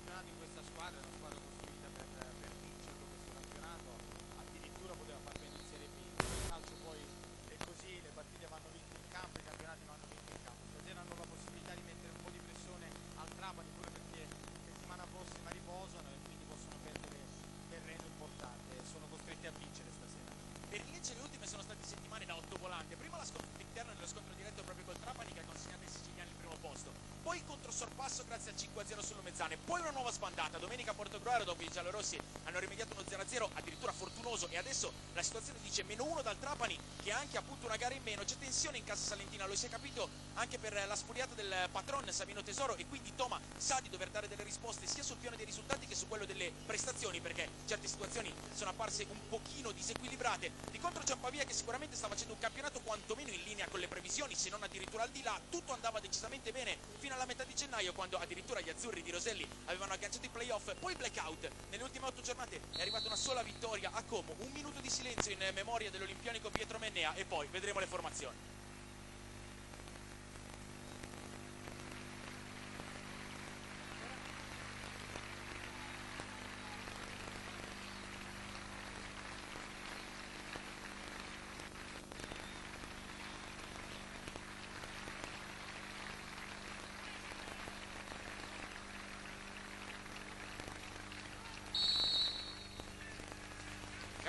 campionato in questa squadra, è una squadra costruita per, per vincere questo campionato, addirittura poteva far bene in Serie B, il calcio poi è così, le partite vanno vinte in campo, i campionati vanno vinti in campo, stasera hanno la possibilità di mettere un po' di pressione al Trapani pure perché settimana prossima riposano e quindi possono perdere terreno importante, sono costretti a vincere stasera. Per Lecce le ultime sono state settimane da otto volanti, prima la sconfitta interna nello scontro di poi il controsorpasso grazie al 5-0 sullo mezzane, poi una nuova spandata, domenica Porto Groero dopo i giallorossi hanno rimediato uno 0-0 addirittura fortunoso. E adesso la situazione dice meno uno dal Trapani che ha anche appunto una gara in meno, c'è tensione in casa Salentina, lo si è capito anche per la spugliata del patron Savino Tesoro e quindi Toma sa di dover dare delle risposte sia sul piano dei risultati che su quello delle prestazioni perché certe situazioni sono apparse un pochino disequilibrate. Di contro Ciampavia che sicuramente sta facendo un campionato quantomeno in linea con le previsioni se non addirittura al di là. Tutto andava decisamente bene fino alla metà di gennaio quando addirittura gli azzurri di Roselli avevano agganciato i playoff, poi blackout. Nelle ultime otto giornate è arrivata una sola vittoria a Como, un minuto di silenzio in memoria dell'olimpionico Pietro Mennea e poi vedremo le formazioni.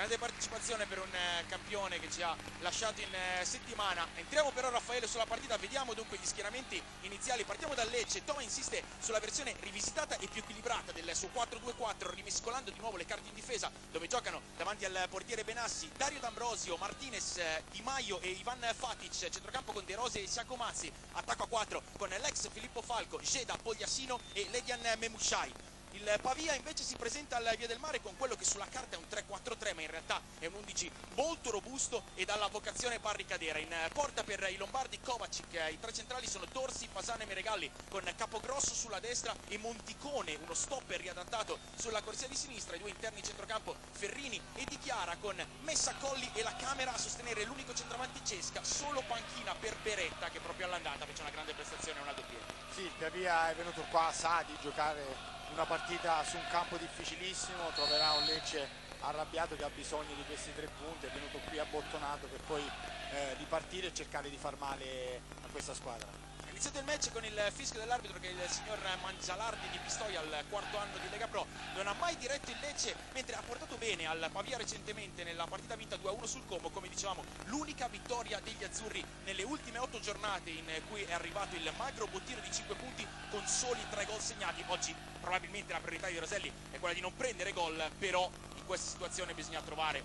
Grande partecipazione per un eh, campione che ci ha lasciato in eh, settimana. Entriamo però Raffaele sulla partita. Vediamo dunque gli schieramenti iniziali. Partiamo da Lecce. Toma insiste sulla versione rivisitata e più equilibrata del suo 4-2-4 rimescolando di nuovo le carte in difesa dove giocano davanti al portiere Benassi Dario D'Ambrosio, Martinez, Di Maio e Ivan Fatic. Centrocampo con De Rose e Siaco Mazzi. Attacco a 4 con l'ex Filippo Falco, Geda, Pogliassino e Ledian Memushai il Pavia invece si presenta alla Via del Mare con quello che sulla carta è un 3-4-3 ma in realtà è un 11 molto robusto e dalla vocazione barricadera. In porta per i Lombardi Kovacic, i tre centrali sono Torsi, Pasana e Meregalli con Capogrosso sulla destra e Monticone, uno stopper riadattato sulla corsia di sinistra, i due interni centrocampo Ferrini e Di Chiara con Messa Colli e la Camera a sostenere l'unico centravanti Cesca, solo panchina per Beretta che proprio all'andata fece una grande prestazione una doppietta. Sì, il Pavia è venuto qua sa di giocare una partita su un campo difficilissimo, troverà un Lecce arrabbiato che ha bisogno di questi tre punti, è venuto qui abbottonato per poi eh, ripartire e cercare di far male a questa squadra. Iniziato il match con il fischio dell'arbitro che il signor Mangialardi di Pistoia al quarto anno di Lega Pro. Non ha mai diretto il Lecce mentre ha portato bene al Pavia recentemente nella partita vinta 2-1 sul Como come dicevamo l'unica vittoria degli azzurri nelle ultime otto giornate in cui è arrivato il magro bottino di 5 punti con soli 3 gol segnati. Oggi probabilmente la priorità di Roselli è quella di non prendere gol però in questa situazione bisogna trovare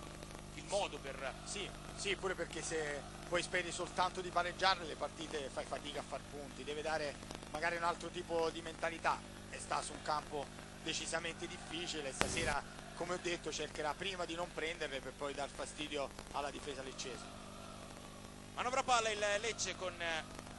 il modo per... Sì, sì, pure perché se poi speri soltanto di pareggiare le partite fai fatica a far punti, deve dare magari un altro tipo di mentalità e sta su un campo decisamente difficile, stasera come ho detto cercherà prima di non prenderle per poi dar fastidio alla difesa leccese. Manovra palla il Lecce con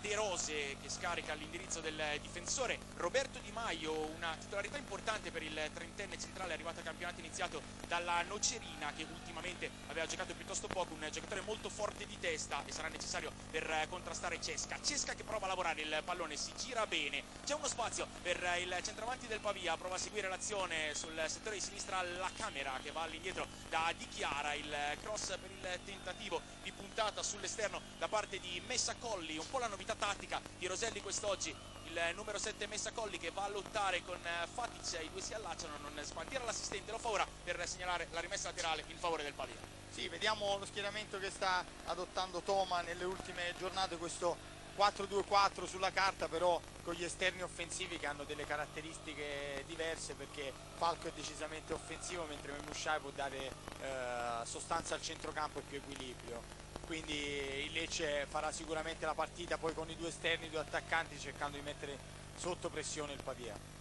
De Rose che scarica all'indirizzo del difensore. Roberto Di Maio una titolarità importante per il trentenne centrale arrivato al campionato iniziato dalla Nocerina che ultimamente aveva giocato piuttosto poco un giocatore molto forte di testa e sarà necessario per contrastare Cesca. Cesca che prova a lavorare il pallone si gira bene. C'è uno spazio per il centravanti del Pavia prova a seguire l'azione sul settore di sinistra la camera che va all'indietro da Di Chiara. Il cross per il tentativo di puntata sull'esterno da parte di Messa Colli. Un po' la novità tattica di Roselli quest'oggi. Il numero 7 Messa Colli che va a lottare con eh, Fatic i due si allacciano non sbandiera l'assistente lo fa ora per segnalare la rimessa laterale in favore del Pavia. Sì vediamo lo schieramento che sta adottando Toma nelle ultime giornate questo 4-2-4 sulla carta però con gli esterni offensivi che hanno delle caratteristiche diverse perché Falco è decisamente offensivo mentre Memushai può dare eh, sostanza al centrocampo e più equilibrio quindi il Lecce farà sicuramente la partita poi con i due esterni, i due attaccanti cercando di mettere sotto pressione il Pavia.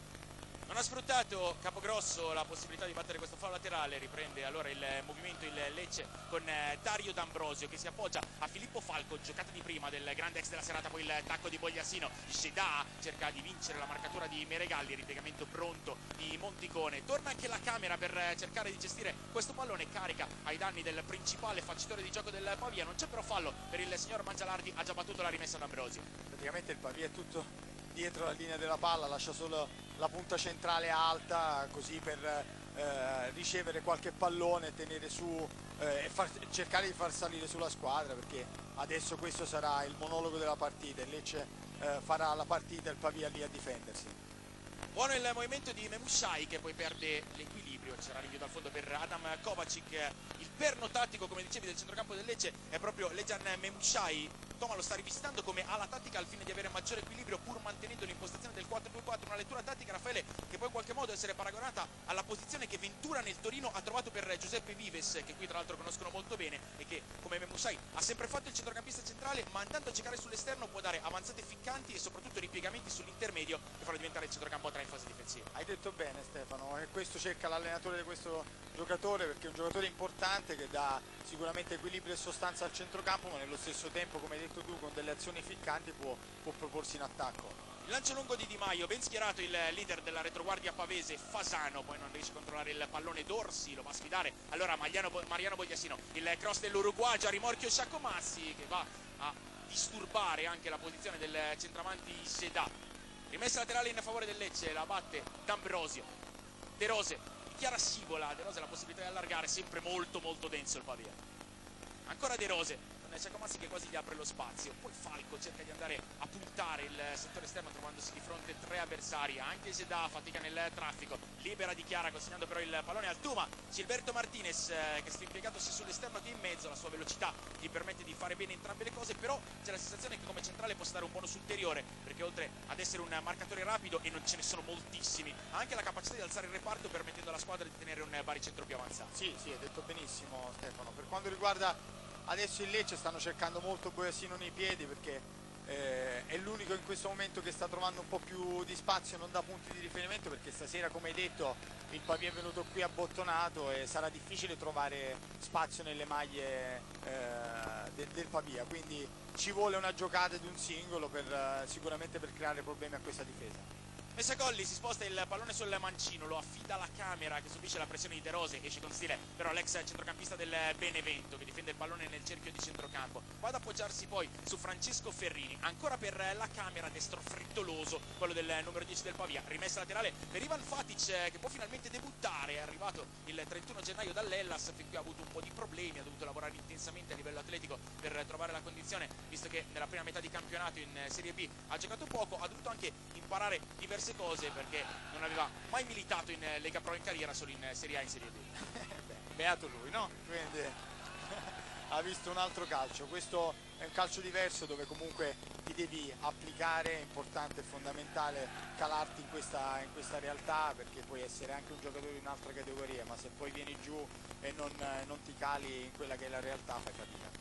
Non ha sfruttato Capogrosso la possibilità di battere questo fallo laterale, riprende allora il movimento il Lecce con eh, Dario D'Ambrosio che si appoggia a Filippo Falco, giocata di prima del grande ex della serata, poi il tacco di Bogliasino, Sheda cerca di vincere la marcatura di Meregalli, ripiegamento pronto di Monticone, torna anche la camera per cercare di gestire questo pallone, carica ai danni del principale facitore di gioco del Pavia, non c'è però fallo per il signor Mangialardi, ha già battuto la rimessa D'Ambrosio. Praticamente il Pavia è tutto dietro la linea della palla, lascia solo la punta centrale alta così per eh, ricevere qualche pallone, tenere su eh, e far, cercare di far salire sulla squadra perché adesso questo sarà il monologo della partita, il Lecce eh, farà la partita e il Pavia lì a difendersi. Buono il movimento di Memushai che poi perde l'equilibrio, c'era rinvio dal fondo per Adam Kovacic, il perno tattico come dicevi del centrocampo del Lecce è proprio Legian Memushai Toma lo sta rivisitando come ala tattica al fine di avere maggiore equilibrio pur mantenendo l'impostazione del 4-2-4, una lettura tattica Raffaele che può in qualche modo essere paragonata alla posizione che Ventura nel Torino ha trovato per Giuseppe Vives, che qui tra l'altro conoscono molto bene e che come Memusai ha sempre fatto il centrocampista centrale, ma andando a giocare sull'esterno può dare avanzate ficcanti e soprattutto ripiegamenti sull'intermedio che fanno diventare il centrocampo 3 in fase difensiva. Hai detto bene Stefano, e questo cerca l'allenatore di questo giocatore perché è un giocatore importante che dà sicuramente equilibrio e sostanza al centrocampo, ma nello stesso tempo, come hai detto tu, con delle azioni ficcanti può, può proporsi in attacco. Il lancio lungo di Di Maio, ben schierato il leader della retroguardia pavese, Fasano, poi non riesce a controllare il pallone Dorsi, lo va a sfidare. Allora Mariano, Mariano Bogliasino, il cross dell'Uruguay, già rimorchio Sciacomassi che va a disturbare anche la posizione del centravanti Sedà. Rimessa laterale in favore del Lecce, la batte D'Ambrosio. De Rose, chiara scivola, De Rose ha la possibilità di allargare, sempre molto molto denso il Pavia. Ancora De Rose, Giacomassi che quasi gli apre lo spazio. Poi Falco cerca di andare a puntare il settore esterno trovandosi di fronte tre avversari. Anche se dà fatica nel traffico. Libera di Chiara consegnando però il pallone al Tuma. Gilberto Martinez eh, che sta impiegato sia sull'esterno che in mezzo. La sua velocità gli permette di fare bene entrambe le cose però c'è la sensazione che come centrale possa dare un bonus ulteriore perché oltre ad essere un marcatore rapido e non ce ne sono moltissimi ha anche la capacità di alzare il reparto permettendo alla squadra di tenere un baricentro più avanzato. Sì sì hai detto benissimo Stefano. Per quanto riguarda adesso il Lecce stanno cercando molto Boiasino nei piedi perché eh, è l'unico in questo momento che sta trovando un po' più di spazio non da punti di riferimento perché stasera come hai detto il Pavia è venuto qui abbottonato e sarà difficile trovare spazio nelle maglie eh, del, del Pavia. Quindi ci vuole una giocata di un singolo per, eh, sicuramente per creare problemi a questa difesa Messa Colli si sposta il pallone sul mancino, lo affida alla camera che subisce la pressione di De Rose, esce con stile però l'ex centrocampista del Benevento che difende il pallone nel cerchio di centrocampo. Va ad appoggiarsi poi su Francesco Ferrini, ancora per la camera, destro frettoloso, quello del numero 10 del Pavia. Rimessa laterale per Ivan Fatic eh, che può finalmente debuttare, è arrivato il 31 gennaio dall'Ellas, fin qui ha avuto un po' di problemi, ha dovuto lavorare intensamente a livello atletico per trovare la condizione, visto che nella prima metà di campionato in Serie B ha giocato poco, ha dovuto anche imparare diverse diverse cose perché non aveva mai militato in eh, Lega Pro in carriera, solo in eh, Serie A e in Serie B. Beato lui, no? Quindi ha visto un altro calcio. Questo è un calcio diverso dove comunque ti devi applicare, è importante e fondamentale calarti in questa, in questa, realtà perché puoi essere anche un giocatore di un'altra categoria, ma se poi vieni giù e non, eh, non ti cali in quella che è la realtà fai fatica.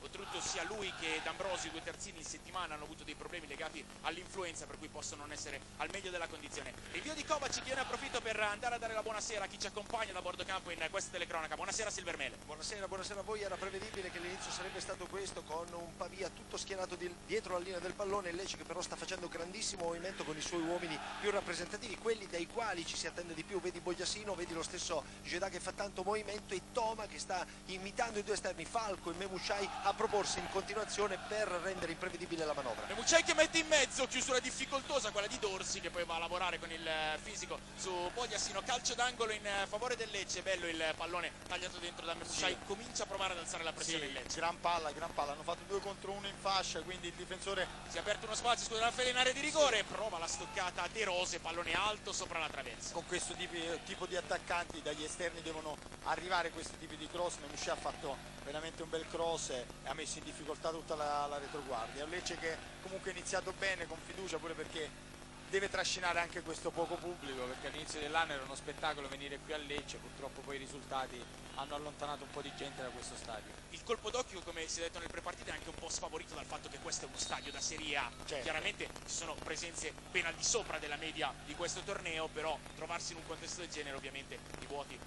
Oltretutto sia lui che D'Ambrosio, i due terzini in settimana hanno avuto dei problemi legati all'influenza per cui possono non essere al meglio della condizione. Rinvio di Kovacic, io ne approfitto per andare a dare la buonasera a chi ci accompagna da bordo campo in questa telecronaca. Buonasera Silvermele. Buonasera, buonasera a voi. Era prevedibile che l'inizio sarebbe stato questo con un Pavia tutto schierato di, dietro la linea del pallone, Lecce che però sta facendo grandissimo movimento con i suoi uomini più rappresentativi, quelli dai quali ci si attende di più. Vedi Bogliasino, vedi lo stesso Gedà che fa tanto movimento e Toma che sta imitando i due esterni, Falco e Memushai a proporsi in continuazione per rendere imprevedibile la manovra. Memucei che mette in mezzo, chiusura difficoltosa quella di Dorsi che poi va a lavorare con il fisico su Bogliasino, calcio d'angolo in favore del Lecce, bello il pallone tagliato dentro da Memucei, sì. comincia a provare ad alzare la pressione sì, il Lecce. Gran palla, gran palla, hanno fatto due contro uno in fascia, quindi il difensore si è aperto uno spazio, scusa Raffaele in area di rigore, sì. prova la stoccata De Rose, pallone alto sopra la traversa. Con questo tipo, tipo di attaccanti dagli esterni devono arrivare questi tipi di cross, Memucei ha fatto veramente un bel cross e ha messo in difficoltà tutta la, la retroguardia. Un Lecce che comunque ha iniziato bene, con fiducia, pure perché deve trascinare anche questo poco pubblico perché all'inizio dell'anno era uno spettacolo venire qui a Lecce, purtroppo poi i risultati hanno allontanato un po' di gente da questo stadio. Il colpo d'occhio, come si è detto nel prepartita, è anche un po' sfavorito dal fatto che questo è uno stadio da Serie A. Certo. Chiaramente ci sono presenze ben al di sopra della media di questo torneo, però trovarsi in un contesto del genere ovviamente i vuoti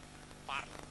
parlano.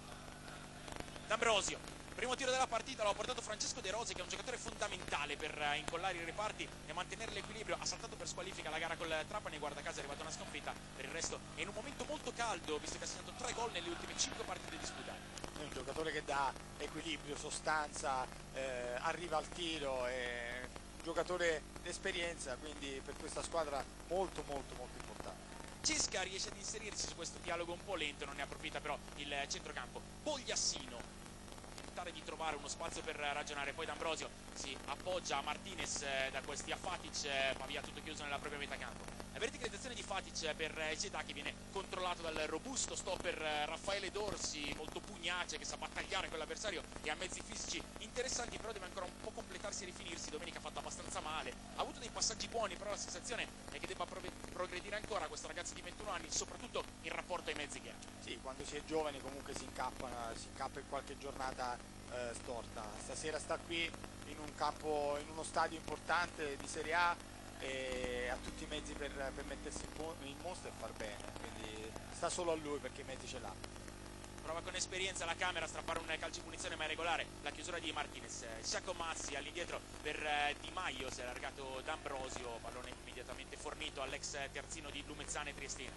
D'Ambrosio Primo tiro della partita l'ha portato Francesco De Rose che è un giocatore fondamentale per eh, incollare i reparti e mantenere l'equilibrio. Ha saltato per squalifica la gara col Trapani, guarda caso è arrivata una sconfitta. Per il resto è in un momento molto caldo visto che ha segnato tre gol nelle ultime cinque partite disputate. È un giocatore che dà equilibrio, sostanza, eh, arriva al tiro, è un giocatore d'esperienza, quindi per questa squadra molto molto molto importante. Cesca riesce ad inserirsi su questo dialogo un po' lento, non ne approfitta però il centrocampo. Bogliassino tentare di trovare uno spazio per ragionare. Poi D'Ambrosio si appoggia a Martinez eh, da questi a Fatic eh, ma via tutto chiuso nella propria metà campo. La verticalizzazione di Fatic per Zeta che viene controllato dal robusto stopper Raffaele Dorsi, molto pugnace che sa battagliare con l'avversario e ha mezzi fisici interessanti, però deve ancora un po' completarsi e rifinirsi. Domenica ha fatto abbastanza male, ha avuto dei passaggi buoni, però la sensazione è che debba progredire ancora questo ragazzo di 21 anni, soprattutto in rapporto ai mezzi che ha. Sì, quando si è giovane comunque si incappa, si incappa in qualche giornata eh, storta. Stasera sta qui in un campo, in uno stadio importante di Serie A e ha tutti i mezzi per, per mettersi in mostra e far bene, quindi sta solo a lui perché i mezzi ce l'ha. Prova con esperienza la camera a strappare un calcio di punizione mai regolare, la chiusura di Martinez, Massi all'indietro per eh, Di Maio, si è allargato D'Ambrosio, pallone immediatamente fornito all'ex terzino di Lumezzane Triestina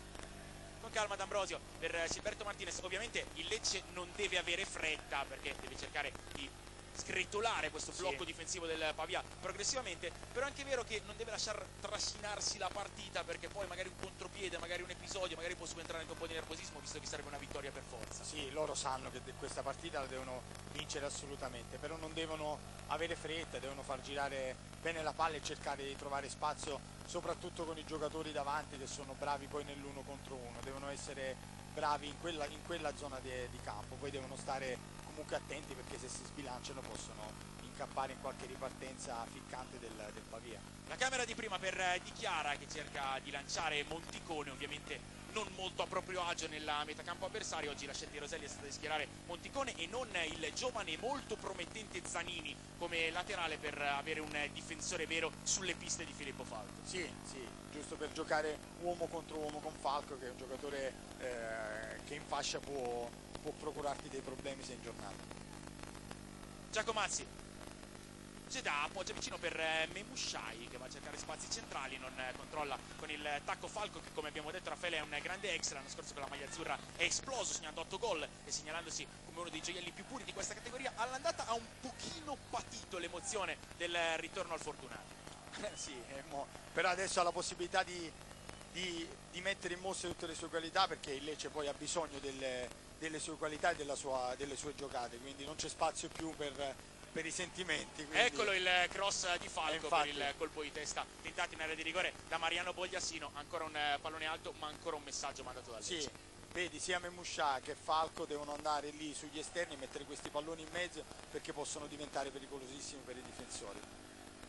con calma D'Ambrosio per Silberto Martinez. Ovviamente il Lecce non deve avere fretta perché deve cercare di sgretolare questo blocco sì. difensivo del Pavia progressivamente, però è anche vero che non deve lasciar trascinarsi la partita perché poi magari un contropiede, magari un episodio, magari può subentrare anche un po' di nervosismo visto che sarebbe una vittoria per forza. Sì, loro sanno che questa partita la devono vincere assolutamente, però non devono avere fretta, devono far girare bene la palla e cercare di trovare spazio soprattutto con i giocatori davanti che sono bravi poi nell'uno contro uno, devono essere bravi in quella, in quella zona di, di campo, poi devono stare comunque attenti perché se si sbilanciano possono incappare in qualche ripartenza ficcante del, del Pavia. La camera di prima per eh, Di Chiara che cerca di lanciare Monticone, ovviamente non molto a proprio agio nella metacampo avversario. Oggi la scelta di Roselli è stata di schierare Monticone e non il giovane molto promettente Zanini come laterale per avere un difensore vero sulle piste di Filippo Falco. Sì, sì, giusto per giocare uomo contro uomo con Falco che è un giocatore eh, che in fascia può, può procurarti dei problemi se in giornata. Giacomazzi Jeddah appoggia vicino per eh, Memushai che va a cercare spazi centrali, non eh, controlla con il tacco Falco che come abbiamo detto Raffaele è un grande ex, l'anno scorso con la maglia azzurra è esploso segnando 8 gol e segnalandosi come uno dei gioielli più puri di questa categoria. All'andata ha un pochino patito l'emozione del ritorno al fortunato. sì, però adesso ha la possibilità di, di, di, mettere in mostra tutte le sue qualità perché il Lecce poi ha bisogno delle, delle sue qualità e sua, delle sue giocate, quindi non c'è spazio più per per i sentimenti. Quindi... Eccolo il cross di Falco per il colpo di testa tentato in area di rigore da Mariano Bogliassino, ancora un eh, pallone alto ma ancora un messaggio mandato dal sì. Vedi, sia Memuscià che Falco devono andare lì sugli esterni e mettere questi palloni in mezzo perché possono diventare pericolosissimi per i difensori.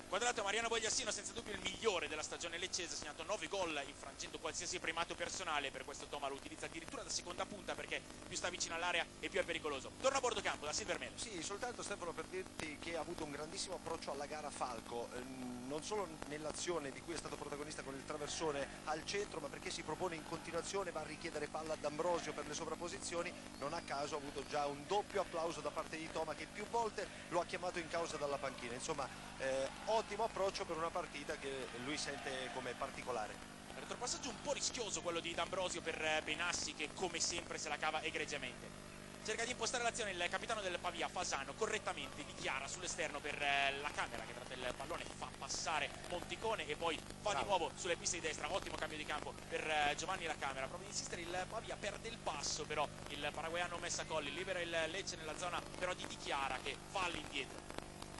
Quadrato Mariano Bogliassino senza dubbio il migliore della stagione leccese, ha segnato 9 gol infrangendo qualsiasi primato personale, per questo Toma lo utilizza addirittura da seconda punta perché più sta vicino all'area e più è pericoloso. Torna a bordo campo da Silvermelo. Sì, soltanto Stefano per dirti che ha avuto un grandissimo approccio alla gara Falco, ehm, non solo nell'azione di cui è stato protagonista con il traversone al centro, ma perché si propone in continuazione, va a richiedere palla ad Ambrosio per le sovrapposizioni, non a caso ha avuto già un doppio applauso da parte di Toma che più volte lo ha chiamato in causa dalla panchina. Insomma, eh, ottimo approccio per una partita che lui sente come particolare. Retropassaggio un po' rischioso quello di D'Ambrosio per eh, Benassi che come sempre se la cava egregiamente. Cerca di impostare l'azione il capitano del Pavia, Fasano, correttamente dichiara sull'esterno per eh, la camera che tratta il pallone, fa passare Monticone e poi va Bravo. di nuovo sulle piste di destra, ottimo cambio di campo per eh, Giovanni la camera, prova ad insistere il Pavia, perde il passo però il paraguayano messa colli, libera il Lecce nella zona però di dichiara che fa all'indietro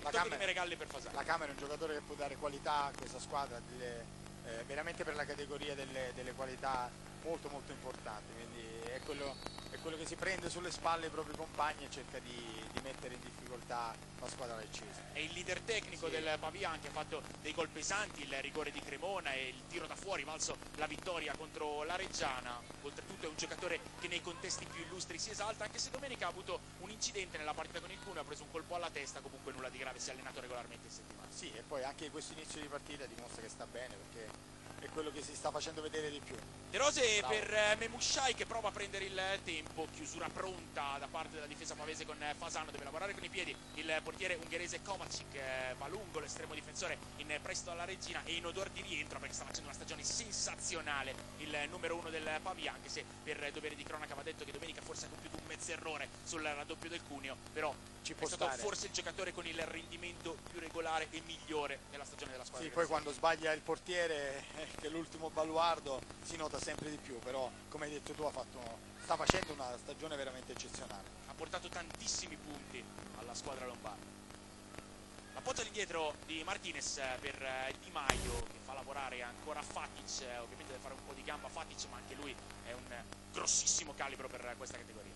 la Camera, la Camera è un giocatore che può dare qualità a questa squadra, delle, eh, veramente per la categoria delle, delle qualità molto molto importanti, quindi quello, è quello, che si prende sulle spalle i propri compagni e cerca di, di mettere in difficoltà la squadra leccese. È il leader tecnico sì. del Pavia che ha fatto dei gol pesanti, il rigore di Cremona e il tiro da fuori, valso la vittoria contro la Reggiana. Oltretutto è un giocatore che nei contesti più illustri si esalta, anche se domenica ha avuto un incidente nella partita con il Cuneo, ha preso un colpo alla testa, comunque nulla di grave, si è allenato regolarmente in settimana. Sì, e poi anche questo inizio di partita dimostra che sta bene perché è quello che si sta facendo vedere di più. De Rose Bravo. per eh, Memushai che prova a prendere il tempo, chiusura pronta da parte della difesa pavese con eh, Fasano, deve lavorare con i piedi, il portiere ungherese Kovacic eh, va lungo, l'estremo difensore in prestito alla regina e in odore di rientro perché sta facendo una stagione sensazionale il numero uno del Pavia, anche se per dovere di cronaca va detto che domenica forse ha compiuto un mezzo errore sul raddoppio del Cuneo, però ci è stato stare. forse il giocatore con il rendimento più regolare e migliore nella stagione della squadra. Sì, poi quando sbaglia il portiere che è l'ultimo baluardo si nota sempre di più, però come hai detto tu fatto, sta facendo una stagione veramente eccezionale. Ha portato tantissimi punti alla squadra lombarda. Appoggio all'indietro di Martinez per eh, Di Maio che fa lavorare ancora Fatic, eh, ovviamente deve fare un po' di gamba Fatic ma anche lui è un grossissimo calibro per questa categoria.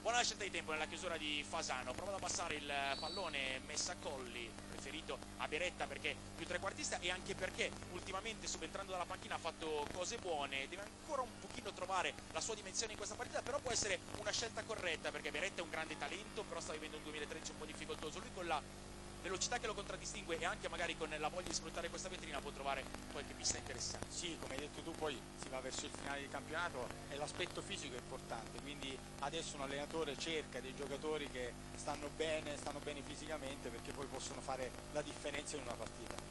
Buona scelta di tempo nella chiusura di Fasano, prova ad abbassare il pallone messa a Colli, preferito a Beretta perché più trequartista e anche perché ultimamente subentrando dalla panchina ha fatto cose buone, deve ancora un pochino trovare la sua dimensione in questa partita, però può essere una scelta corretta perché Beretta è un grande talento, però sta vivendo un 2013 un po' difficoltoso, lui con la velocità che lo contraddistingue e anche magari con la voglia di sfruttare questa vetrina può trovare qualche pista interessante. Sì, come hai detto tu poi si va verso il finale di campionato e l'aspetto fisico è importante, quindi adesso un allenatore cerca dei giocatori che stanno bene, stanno bene fisicamente perché poi possono fare la differenza in una partita.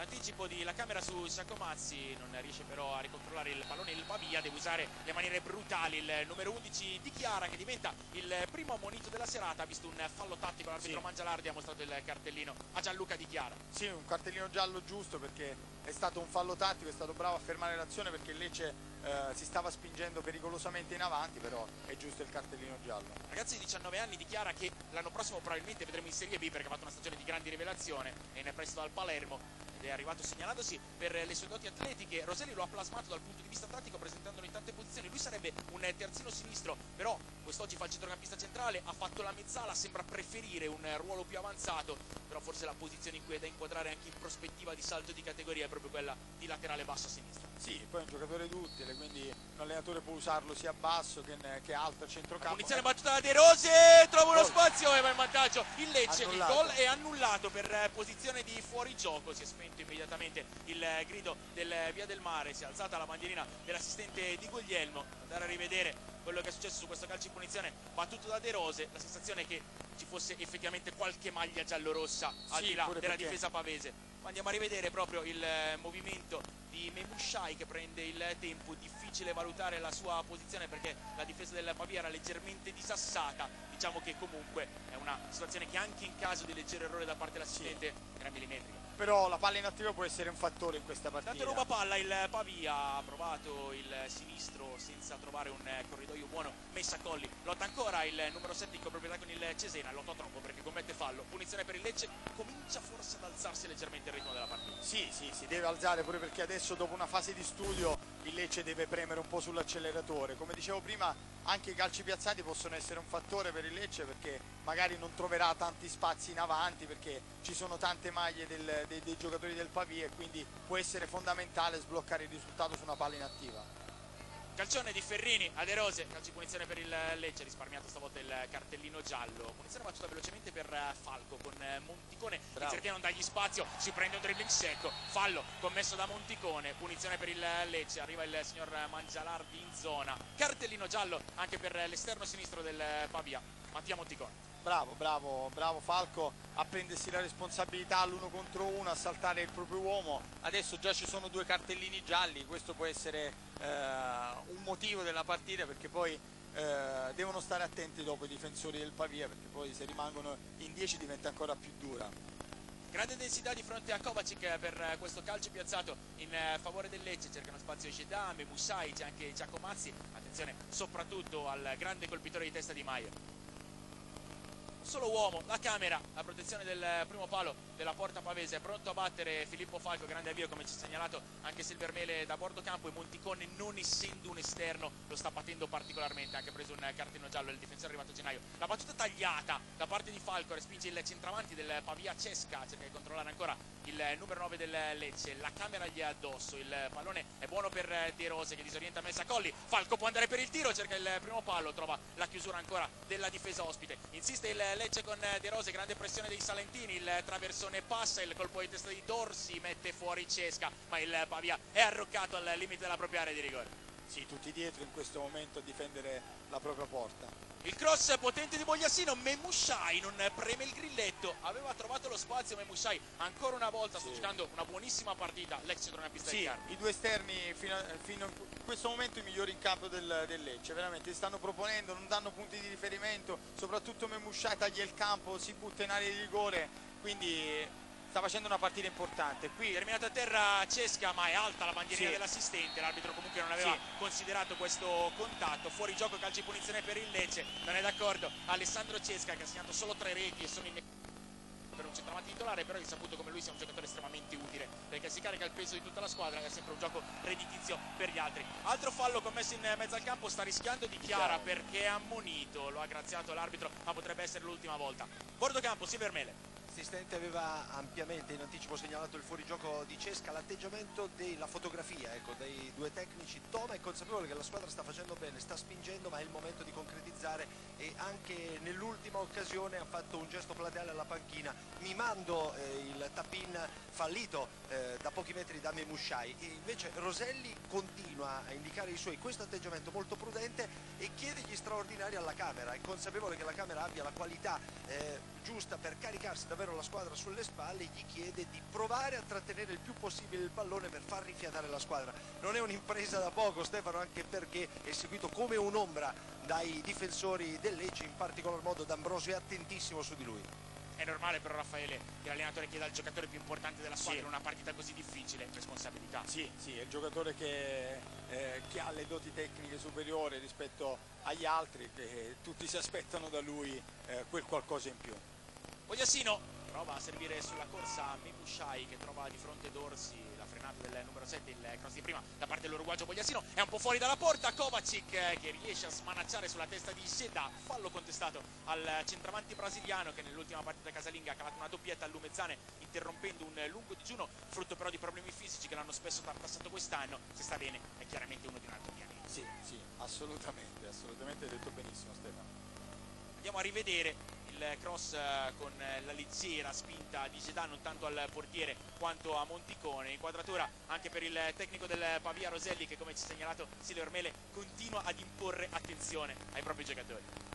L'anticipo di la camera su Sciacomazzi non riesce però a ricontrollare il pallone il Pavia, deve usare le maniere brutali il numero 11 di Chiara che diventa il primo ammonito della serata, ha visto un fallo tattico, l'arbitro sì. Mangialardi ha mostrato il cartellino a Gianluca di Chiara. Sì, un cartellino giallo giusto perché è stato un fallo tattico, è stato bravo a fermare l'azione perché Lecce eh, si stava spingendo pericolosamente in avanti, però è giusto il cartellino giallo. Ragazzi di 19 anni dichiara che l'anno prossimo probabilmente vedremo in Serie B perché ha fatto una stagione di grandi rivelazione e ne è presto al Palermo è arrivato segnaladosi per le sue doti atletiche. Roselli lo ha plasmato dal punto di vista tattico presentandolo in tante posizioni. Lui sarebbe un terzino sinistro, però quest'oggi fa il centrocampista centrale, ha fatto la mezzala, sembra preferire un ruolo più avanzato, però forse la posizione in cui è da inquadrare anche in prospettiva di salto di categoria è proprio quella di laterale basso a sinistra. Sì, poi è un giocatore duttile, quindi un allenatore può usarlo sia basso che, che alto a centrocampo. Punizione battuta da De Rose, trova uno spazio e va in vantaggio il Lecce, annullato. il gol è annullato per posizione di fuorigioco, si è spento immediatamente il grido del Via del Mare, si è alzata la bandierina dell'assistente di Guglielmo, andare a rivedere quello che è successo su questo calcio in punizione battuto da De Rose, la sensazione è che ci fosse effettivamente qualche maglia giallorossa al sì, di là della perché... difesa pavese. Ma andiamo a rivedere proprio il eh, movimento di Memushai che prende il tempo, difficile valutare la sua posizione perché la difesa del Pavia era leggermente disassata, diciamo che comunque è una situazione che anche in caso di leggero errore da parte dell'assistente sì. era millimetrica però la palla inattiva può essere un fattore in questa partita. Tanto ruba palla il Pavia, ha provato il sinistro senza trovare un corridoio buono, messa a colli, lotta ancora il numero 7 in coproprietà con il Cesena, lotta troppo perché commette fallo, punizione per il Lecce, comincia forse ad alzarsi leggermente il ritmo della partita. Sì, sì, si deve alzare pure perché adesso dopo una fase di studio il Lecce deve premere un po' sull'acceleratore. Come dicevo prima, anche i calci piazzati possono essere un fattore per il Lecce perché magari non troverà tanti spazi in avanti perché ci sono tante maglie del, dei, dei giocatori del Pavia e quindi può essere fondamentale sbloccare il risultato su una palla inattiva. Calcione di Ferrini a De Rose, calcio di punizione per il Lecce, risparmiato stavolta il cartellino giallo. Punizione battuta velocemente per Falco con Monticone Bravo. che cerca non dargli spazio, si prende un dribbling secco, fallo commesso da Monticone, punizione per il Lecce, arriva il signor Mangialardi in zona. Cartellino giallo anche per l'esterno sinistro del Pavia, Mattia Monticone. Bravo, bravo, bravo Falco a prendersi la responsabilità all'uno contro uno, a saltare il proprio uomo. Adesso già ci sono due cartellini gialli, questo può essere eh, un motivo della partita perché poi eh, devono stare attenti dopo i difensori del Pavia perché poi se rimangono in 10 diventa ancora più dura. Grande densità di fronte a Kovacic per questo calcio piazzato in favore del Lecce, cercano spazio Shedame, Musai, c'è anche Giacomazzi, attenzione soprattutto al grande colpitore di testa di Maier solo uomo, la camera, la protezione del primo palo della porta pavese, è pronto a battere Filippo Falco, grande avvio come ci ha segnalato anche Silvermele da bordo campo e Monticone non essendo un esterno lo sta battendo particolarmente, ha anche preso un cartino giallo il difensore arrivato a gennaio. La battuta tagliata da parte di Falco respinge il centravanti del Pavia Cesca, cerca di controllare ancora il numero 9 del Lecce, la camera gli è addosso, il pallone è buono per De Rose che disorienta Messa Colli, Falco può andare per il tiro, cerca il primo palo, trova la chiusura ancora della difesa ospite, insiste il Lecce con De Rose, grande pressione dei Salentini, il traversone passa, il colpo di testa di Dorsi mette fuori Cesca, ma il Pavia è arroccato al limite della propria area di rigore. Sì, tutti dietro in questo momento a difendere la propria porta. Il cross potente di Bogliassino, Memushai non preme il grilletto, aveva trovato lo spazio Memushai, ancora una volta sì. sta giocando una buonissima partita, l'ex centrocampista sì, di Carpi. i due esterni fino, a, fino in questo momento i migliori in campo del, del, Lecce, veramente stanno proponendo, non danno punti di riferimento, soprattutto Memushai taglia il campo, si butta in area di rigore, quindi sta facendo una partita importante. Qui terminato a terra Cesca, ma è alta la bandierina sì. dell'assistente. L'arbitro comunque non aveva sì. considerato questo contatto. Fuori gioco, calcio di punizione per il Lecce. Non è d'accordo Alessandro Cesca che ha segnato solo tre reti e sono in per un centravanti titolare, però hai saputo come lui sia un giocatore estremamente utile, perché si carica il peso di tutta la squadra, è sempre un gioco redditizio per gli altri. Altro fallo commesso in mezzo al campo, sta rischiando di Chiara perché è ammonito, lo ha graziato l'arbitro, ma potrebbe essere l'ultima volta. Bordo campo, Silver Mele l'assistente aveva ampiamente in anticipo segnalato il fuorigioco di Cesca, l'atteggiamento della fotografia ecco, dei due tecnici. Toma è consapevole che la squadra sta facendo bene, sta spingendo, ma è il momento di concretizzare e anche nell'ultima occasione ha fatto un gesto plateale alla panchina, mimando eh, il tap-in fallito eh, da pochi metri da Memushai. E invece Roselli continua a indicare i suoi questo atteggiamento molto prudente e chiede gli straordinari alla Camera. È consapevole che la Camera abbia la qualità eh, giusta per caricarsi davvero la squadra sulle spalle gli chiede di provare a trattenere il più possibile il pallone per far rifiatare la squadra. Non è un'impresa da poco Stefano anche perché è seguito come un'ombra dai difensori del Lecce, in particolar modo D'Ambrosio è attentissimo su di lui. È normale però Raffaele che l'allenatore chieda al giocatore più importante della squadra sì. in una partita così difficile responsabilità. Sì, sì, è il giocatore che, eh, che ha le doti tecniche superiori rispetto agli altri, che tutti si aspettano da lui eh, quel qualcosa in più. Ogliassino prova a servire sulla corsa Mebushai che trova di fronte Dorsi la frenata del numero 7 il cross di prima da parte dell'uruguagio Bogliasino è un po' fuori dalla porta Kovacic eh, che riesce a smanacciare sulla testa di Seda fallo contestato al centravanti brasiliano che nell'ultima partita casalinga ha calato una doppietta a Lumezzane interrompendo un lungo digiuno frutto però di problemi fisici che l'hanno spesso tartassato quest'anno. Se sta bene è chiaramente uno di un altro pianeta. Sì, sì, assolutamente, assolutamente detto benissimo Stefano. Andiamo a rivedere il cross eh, con la leggera spinta di Gedan non tanto al portiere quanto a Monticone. Inquadratura anche per il tecnico del Pavia Roselli che come ci ha segnalato Silvio Ormele continua ad imporre attenzione ai propri giocatori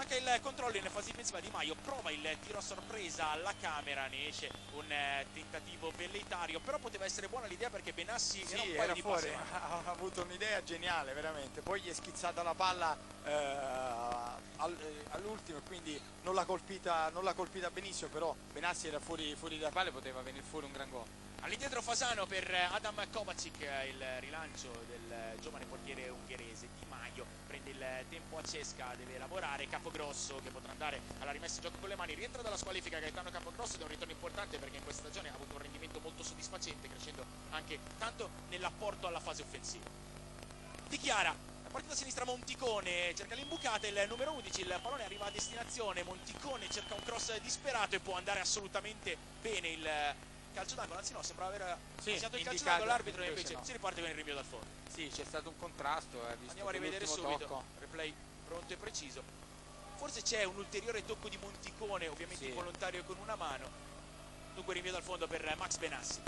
Manca il controllo in fase difensiva Di Maio, prova il tiro a sorpresa alla camera, ne esce un eh, tentativo velleitario, però poteva essere buona l'idea perché Benassi sì, era un paio di fuori, ha avuto un'idea geniale veramente, poi gli è schizzata la palla eh, eh, all'ultimo e quindi non l'ha colpita, colpita, benissimo, però Benassi era fuori, fuori da palla e poteva venire fuori un gran gol. All'indietro Fasano per Adam Kovacic, il rilancio del giovane portiere ungherese Maio, prende il tempo a Cesca, deve lavorare, Capogrosso che potrà andare alla rimessa gioco con le mani, rientra dalla squalifica Gaetano Capogrosso ed è un ritorno importante perché in questa stagione ha avuto un rendimento molto soddisfacente, crescendo anche tanto nell'apporto alla fase offensiva. Dichiara la partita sinistra Monticone cerca l'imbucata, il numero 11, il pallone arriva a destinazione, Monticone cerca un cross disperato e può andare assolutamente bene il calcio d'angolo, anzi no, sembrava aver sì, il calcio d'angolo, l'arbitro invece no. si riparte con il rinvio dal fondo. Sì, c'è stato un contrasto. Eh, Andiamo a rivedere subito, tocco. replay pronto e preciso. Forse c'è un ulteriore tocco di Monticone, ovviamente sì. involontario con una mano. Dunque rinvio dal fondo per Max Benassi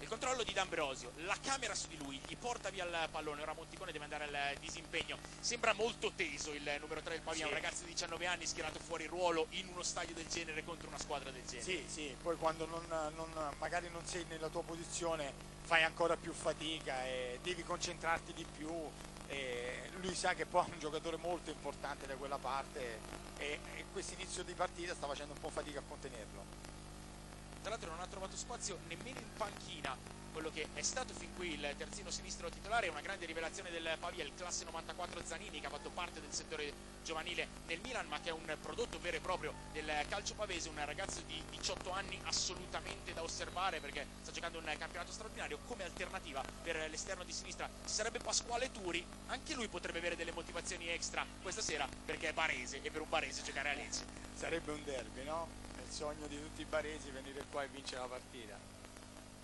il controllo di D'Ambrosio, la camera su di lui, gli porta via il pallone, ora Monticone deve andare al disimpegno, sembra molto teso il numero 3 del Pavia, sì. un ragazzo di 19 anni schierato fuori ruolo in uno stadio del genere contro una squadra del genere. Sì, sì, poi quando non, non, magari non sei nella tua posizione fai ancora più fatica e devi concentrarti di più. Lui sa che poi è un giocatore molto importante da quella parte e, e questo inizio di partita sta facendo un po' fatica a contenerlo tra l'altro non ha trovato spazio nemmeno in panchina. Quello che è stato fin qui il terzino sinistro titolare una grande rivelazione del Pavia il classe 94 Zanini che ha fatto parte del settore giovanile nel Milan ma che è un prodotto vero e proprio del calcio pavese un ragazzo di 18 anni assolutamente da osservare perché sta giocando un campionato straordinario. Come alternativa per l'esterno di sinistra sarebbe Pasquale Turi. Anche lui potrebbe avere delle motivazioni extra questa sera perché è barese e per un barese giocare a Lecce sarebbe un derby no? Il sogno di tutti i baresi venire qua e vincere la partita.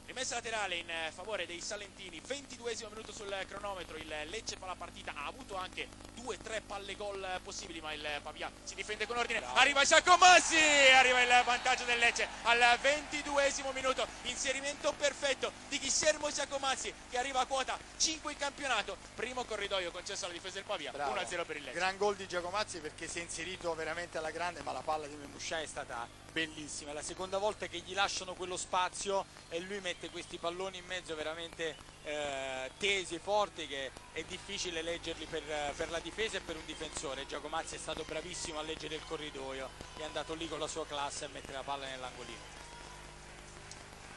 Rimessa laterale in eh, favore dei Salentini, 22 minuto sul cronometro, il Lecce fa la partita, ha avuto anche 2-3 palle gol possibili, ma il Pavia si difende con ordine, Bravo. arriva Giacomazzi, arriva il vantaggio del Lecce al 22 minuto, inserimento perfetto di Guillermo Giacomazzi che arriva a quota 5 in campionato, primo corridoio concesso alla difesa del Pavia, 1-0 per il Lecce. Gran gol di Giacomazzi perché si è inserito veramente alla grande, ma la palla di Memuscià è stata bellissima, è la seconda volta che gli lasciano quello spazio e lui mette questi palloni in mezzo veramente eh, tesi, forti che è difficile leggerli per, per, la difesa e per un difensore. Giacomazzi è stato bravissimo a leggere il corridoio, è andato lì con la sua classe a mettere la palla nell'angolino.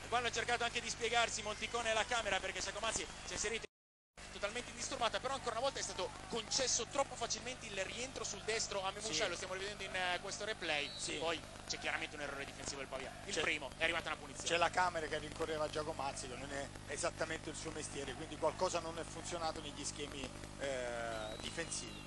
Qua hanno cercato anche di spiegarsi Monticone e la camera perché Giacomazzi si è inserito totalmente indisturbata, però ancora una volta è stato concesso troppo facilmente il rientro sul destro a Memusha, Sì. lo stiamo rivedendo in eh, questo replay. Sì. Poi c'è chiaramente un errore difensivo del Pavia. Il primo è arrivata una punizione. C'è la camera che rincorreva Giacomazzi, che non è esattamente il suo mestiere, quindi qualcosa non è funzionato negli schemi eh, difensivi.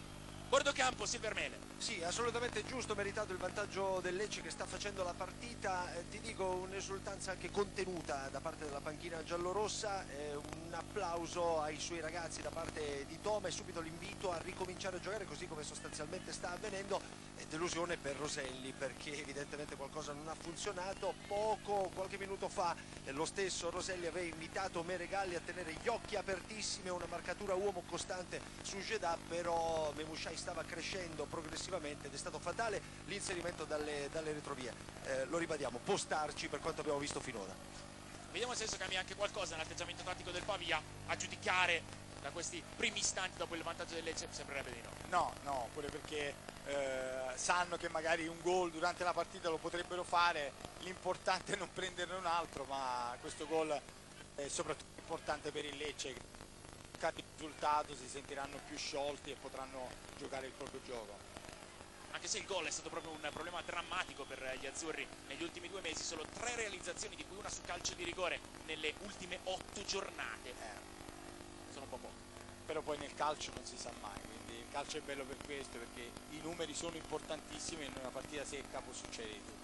Bordo campo, Silvermele. Sì, assolutamente giusto, meritato il vantaggio del Lecce che sta facendo la partita, Eh, ti dico un'esultanza anche contenuta da parte della panchina giallorossa, eh, un applauso ai suoi ragazzi da parte di Toma e subito l'invito a ricominciare a giocare così come sostanzialmente sta avvenendo, e delusione per Roselli perché evidentemente qualcosa non ha funzionato, poco, qualche minuto fa eh, lo stesso Roselli aveva invitato Meregalli a tenere gli occhi apertissimi e una marcatura uomo costante su Jeddah, però Memushai stava crescendo progressivamente ed è stato fatale l'inserimento dalle, dalle retrovie. Eh, lo ribadiamo, può starci per quanto abbiamo visto finora. Vediamo se adesso cambia anche qualcosa nell'atteggiamento tattico del Pavia a giudicare da questi primi istanti dopo il vantaggio del Lecce sembrerebbe di no. No, no, pure perché eh, sanno che magari un gol durante la partita lo potrebbero fare, l'importante è non prenderne un altro, ma questo gol è soprattutto importante per il Lecce, che il risultato si sentiranno più sciolti e potranno giocare il proprio gioco. Anche se il gol è stato proprio un problema drammatico per gli azzurri negli ultimi due mesi, solo tre realizzazioni di cui una su calcio di rigore nelle ultime otto giornate. Eh, Sono un po' poche. però poi nel calcio non si sa mai, quindi il calcio è bello per questo, perché i numeri sono importantissimi e in una partita secca può succedere tutto.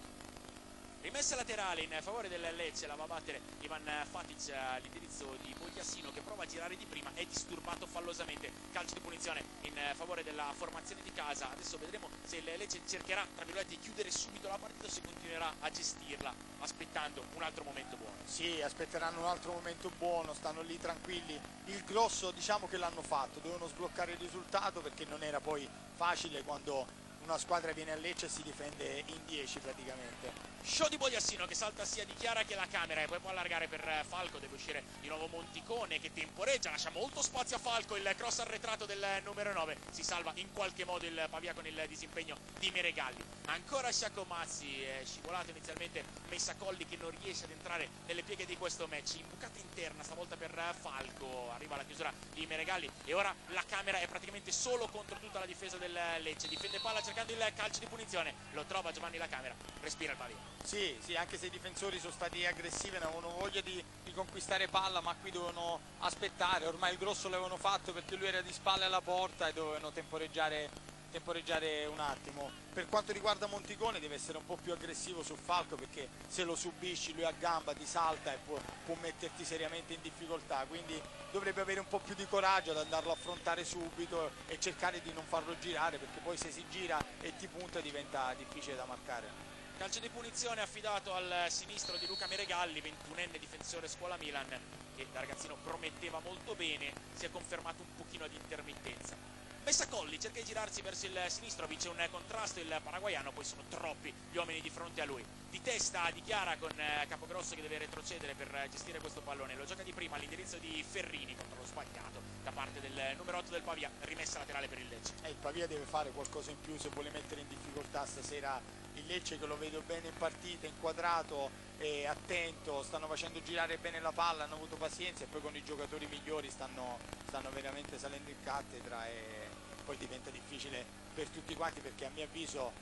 Rimessa laterale in favore del Lecce, la va a battere Ivan Fatic all'indirizzo di Bogliassino che prova a girare di prima, è disturbato fallosamente, calcio di punizione in favore della formazione di casa, adesso vedremo se il Lecce cercherà tra virgolette di chiudere subito la partita o se continuerà a gestirla aspettando un altro momento buono. Sì, aspetteranno un altro momento buono, stanno lì tranquilli. Il grosso diciamo che l'hanno fatto, dovevano sbloccare il risultato perché non era poi facile quando una squadra viene a Lecce e si difende in 10 praticamente. Show di Bogliassino che salta sia di Chiara che la camera e poi può allargare per Falco, deve uscire di nuovo Monticone che temporeggia, lascia molto spazio a Falco, il cross arretrato del numero 9, si salva in qualche modo il Pavia con il disimpegno di Meregalli. Ancora Sciacomazzi, è scivolato inizialmente Messacolli che non riesce ad entrare nelle pieghe di questo match, imbucata interna stavolta per Falco, arriva la chiusura di Meregalli e ora la camera è praticamente solo contro tutta la difesa del Lecce, difende palla cercando il calcio di punizione, lo trova Giovanni la camera, respira il Pavia. Sì, sì, anche se i difensori sono stati aggressivi, avevano voglia di, di conquistare palla, ma qui dovevano aspettare. Ormai il grosso l'avevano fatto perché lui era di spalle alla porta e dovevano temporeggiare, temporeggiare un attimo. Per quanto riguarda Monticone deve essere un po' più aggressivo su Falco perché se lo subisci lui a gamba ti salta e può, può metterti seriamente in difficoltà, quindi dovrebbe avere un po' più di coraggio ad andarlo a affrontare subito e cercare di non farlo girare perché poi se si gira e ti punta diventa difficile da marcare. Calcio di punizione affidato al sinistro di Luca Meregalli, 21enne difensore scuola Milan, che da ragazzino prometteva molto bene, si è confermato un pochino di intermittenza. Messacolli cerca di girarsi verso il sinistro, vince un contrasto il paraguayano, poi sono troppi gli uomini di fronte a lui. Di testa dichiara con eh, Capogrosso che deve retrocedere per eh, gestire questo pallone, lo gioca di prima all'indirizzo di Ferrini contro lo sbagliato da parte del numero 8 del Pavia, rimessa laterale per il Lecce. E il Pavia deve fare qualcosa in più se vuole mettere in difficoltà stasera il Lecce che lo vedo bene in partita, inquadrato e attento, stanno facendo girare bene la palla, hanno avuto pazienza e poi con i giocatori migliori stanno, stanno veramente salendo in cattedra e poi diventa difficile per tutti quanti perché a mio avviso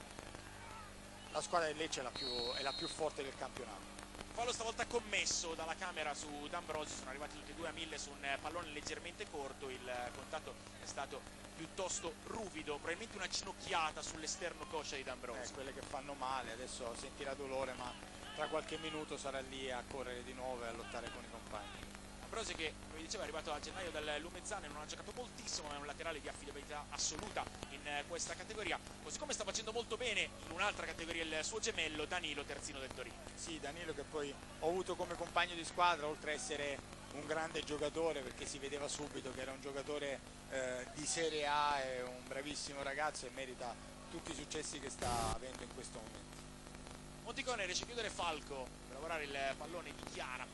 la squadra del Lecce è la più, è la più forte del campionato. Fallo stavolta commesso dalla camera su D'Ambrosio, sono arrivati tutti e due a mille su un pallone leggermente corto, il contatto è stato piuttosto ruvido, probabilmente una ginocchiata sull'esterno coscia di Eh, D'Ambrosio. quelle che fanno male, adesso sentirà dolore ma tra qualche minuto sarà lì a correre di nuovo e a lottare con i compagni. D'Ambrosio che, come dicevo, è arrivato a gennaio dal Lumezzane, non ha giocato moltissimo, ma è un laterale di affidabilità assoluta in eh, questa categoria, così come sta facendo molto bene in un'altra categoria il suo gemello Danilo, terzino del Torino. Sì, Danilo che poi ho avuto come compagno di squadra, oltre a essere un grande giocatore, perché si vedeva subito che era un giocatore eh, di Serie A e un bravissimo ragazzo e merita tutti i successi che sta avendo in questo momento. Monticone riesce a chiudere Falco per lavorare il pallone di Chiara,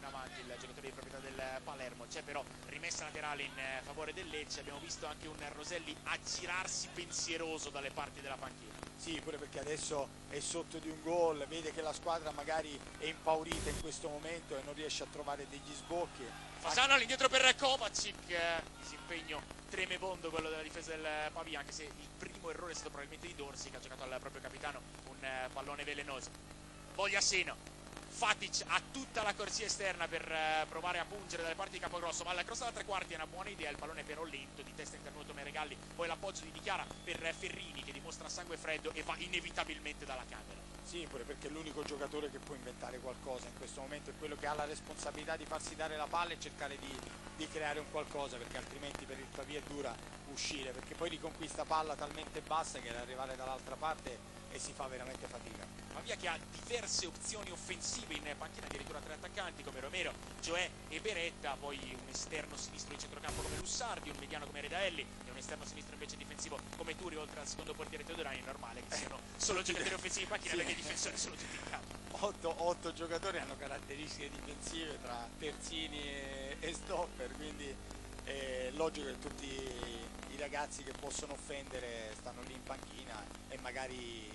in avanti il giocatore di proprietà del Palermo, c'è però rimessa laterale in eh, favore del Lecce, abbiamo visto anche un Roselli a girarsi pensieroso dalle parti della panchina. Sì, pure perché adesso è sotto di un gol, vede che la squadra magari è impaurita in questo momento e non riesce a trovare degli sbocchi Fasano all'indietro per Kovacic, disimpegno tremebondo quello della difesa del Pavia, anche se il primo errore è stato probabilmente di Dorsi che ha giocato al proprio capitano un eh, pallone velenoso. Vogliasino, Fatic ha tutta la corsia esterna per uh, provare a pungere dalle parti di Capogrosso, ma la cross da tre quarti è una buona idea, il pallone però lento, di testa intervenuto Meregalli, poi l'appoggio di Dichiara per Ferrini che dimostra sangue freddo e va inevitabilmente dalla camera. Sì, pure perché l'unico giocatore che può inventare qualcosa in questo momento è quello che ha la responsabilità di farsi dare la palla e cercare di, di creare un qualcosa, perché altrimenti per il Pavia è dura uscire, perché poi riconquista palla talmente bassa che ad arrivare dall'altra parte e si fa veramente fatica. Pavia che ha diverse opzioni offensive in panchina, addirittura tre attaccanti come Romero, Gioè e Beretta, poi un esterno sinistro di centrocampo come Lussardi, un mediano come Redaelli e un esterno sinistro invece difensivo come Turi, oltre al secondo portiere Teodorani, è normale che siano solo giocatori offensivi in panchina sì. perché i difensori sono tutti in campo. Otto, otto, giocatori hanno caratteristiche difensive tra terzini e, e stopper, quindi è logico che tutti ragazzi che possono offendere stanno lì in panchina e magari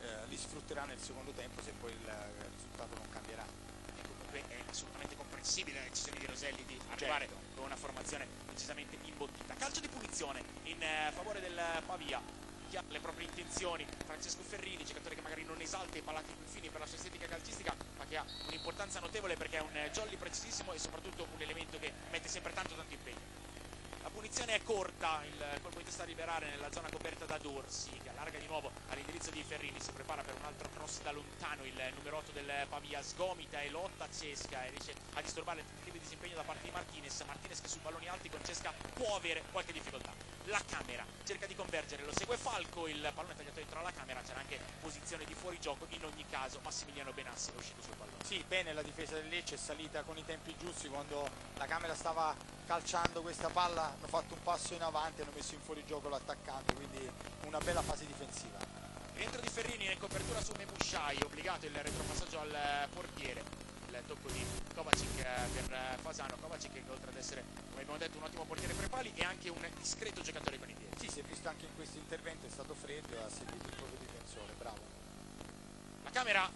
eh, li sfrutterà nel secondo tempo se poi il, il risultato non cambierà. E comunque è assolutamente comprensibile la decisione di Roselli di arrivare certo. con una formazione decisamente imbottita. Calcio di punizione in eh, favore del Pavia le proprie intenzioni. Francesco Ferrini, giocatore che magari non esalta i palati fini per la sua estetica calcistica, ma che ha un'importanza notevole perché è un eh, jolly precisissimo e soprattutto un elemento che mette sempre tanto tanto impegno punizione è corta, il colpo di testa liberare nella zona coperta da Dorsi che allarga di nuovo all'indirizzo di Ferrini, si prepara per un altro cross da lontano, il numero 8 del Pavia sgomita e lotta Cesca e riesce a disturbare il tentativo di disimpegno da parte di Martinez, Martinez che su palloni alti con Cesca può avere qualche difficoltà. La camera cerca di convergere, lo segue Falco, il pallone è tagliato dentro alla camera, c'era anche posizione di fuorigioco, in ogni caso Massimiliano Benassi è uscito sul pallone. Sì, bene la difesa del Lecce è salita con i tempi giusti quando la camera stava calciando questa palla hanno fatto un passo in avanti e hanno messo in fuorigioco l'attaccante quindi una bella fase difensiva. Rientro di Ferrini in copertura su Mebushai obbligato il retropassaggio al portiere. Il tocco di Kovacic eh, per Fasano. Kovacic che oltre ad essere come abbiamo detto un ottimo portiere per pali è anche un discreto giocatore con i piedi. Sì si è visto anche in questo intervento è stato freddo e ha seguito il proprio difensore bravo. La camera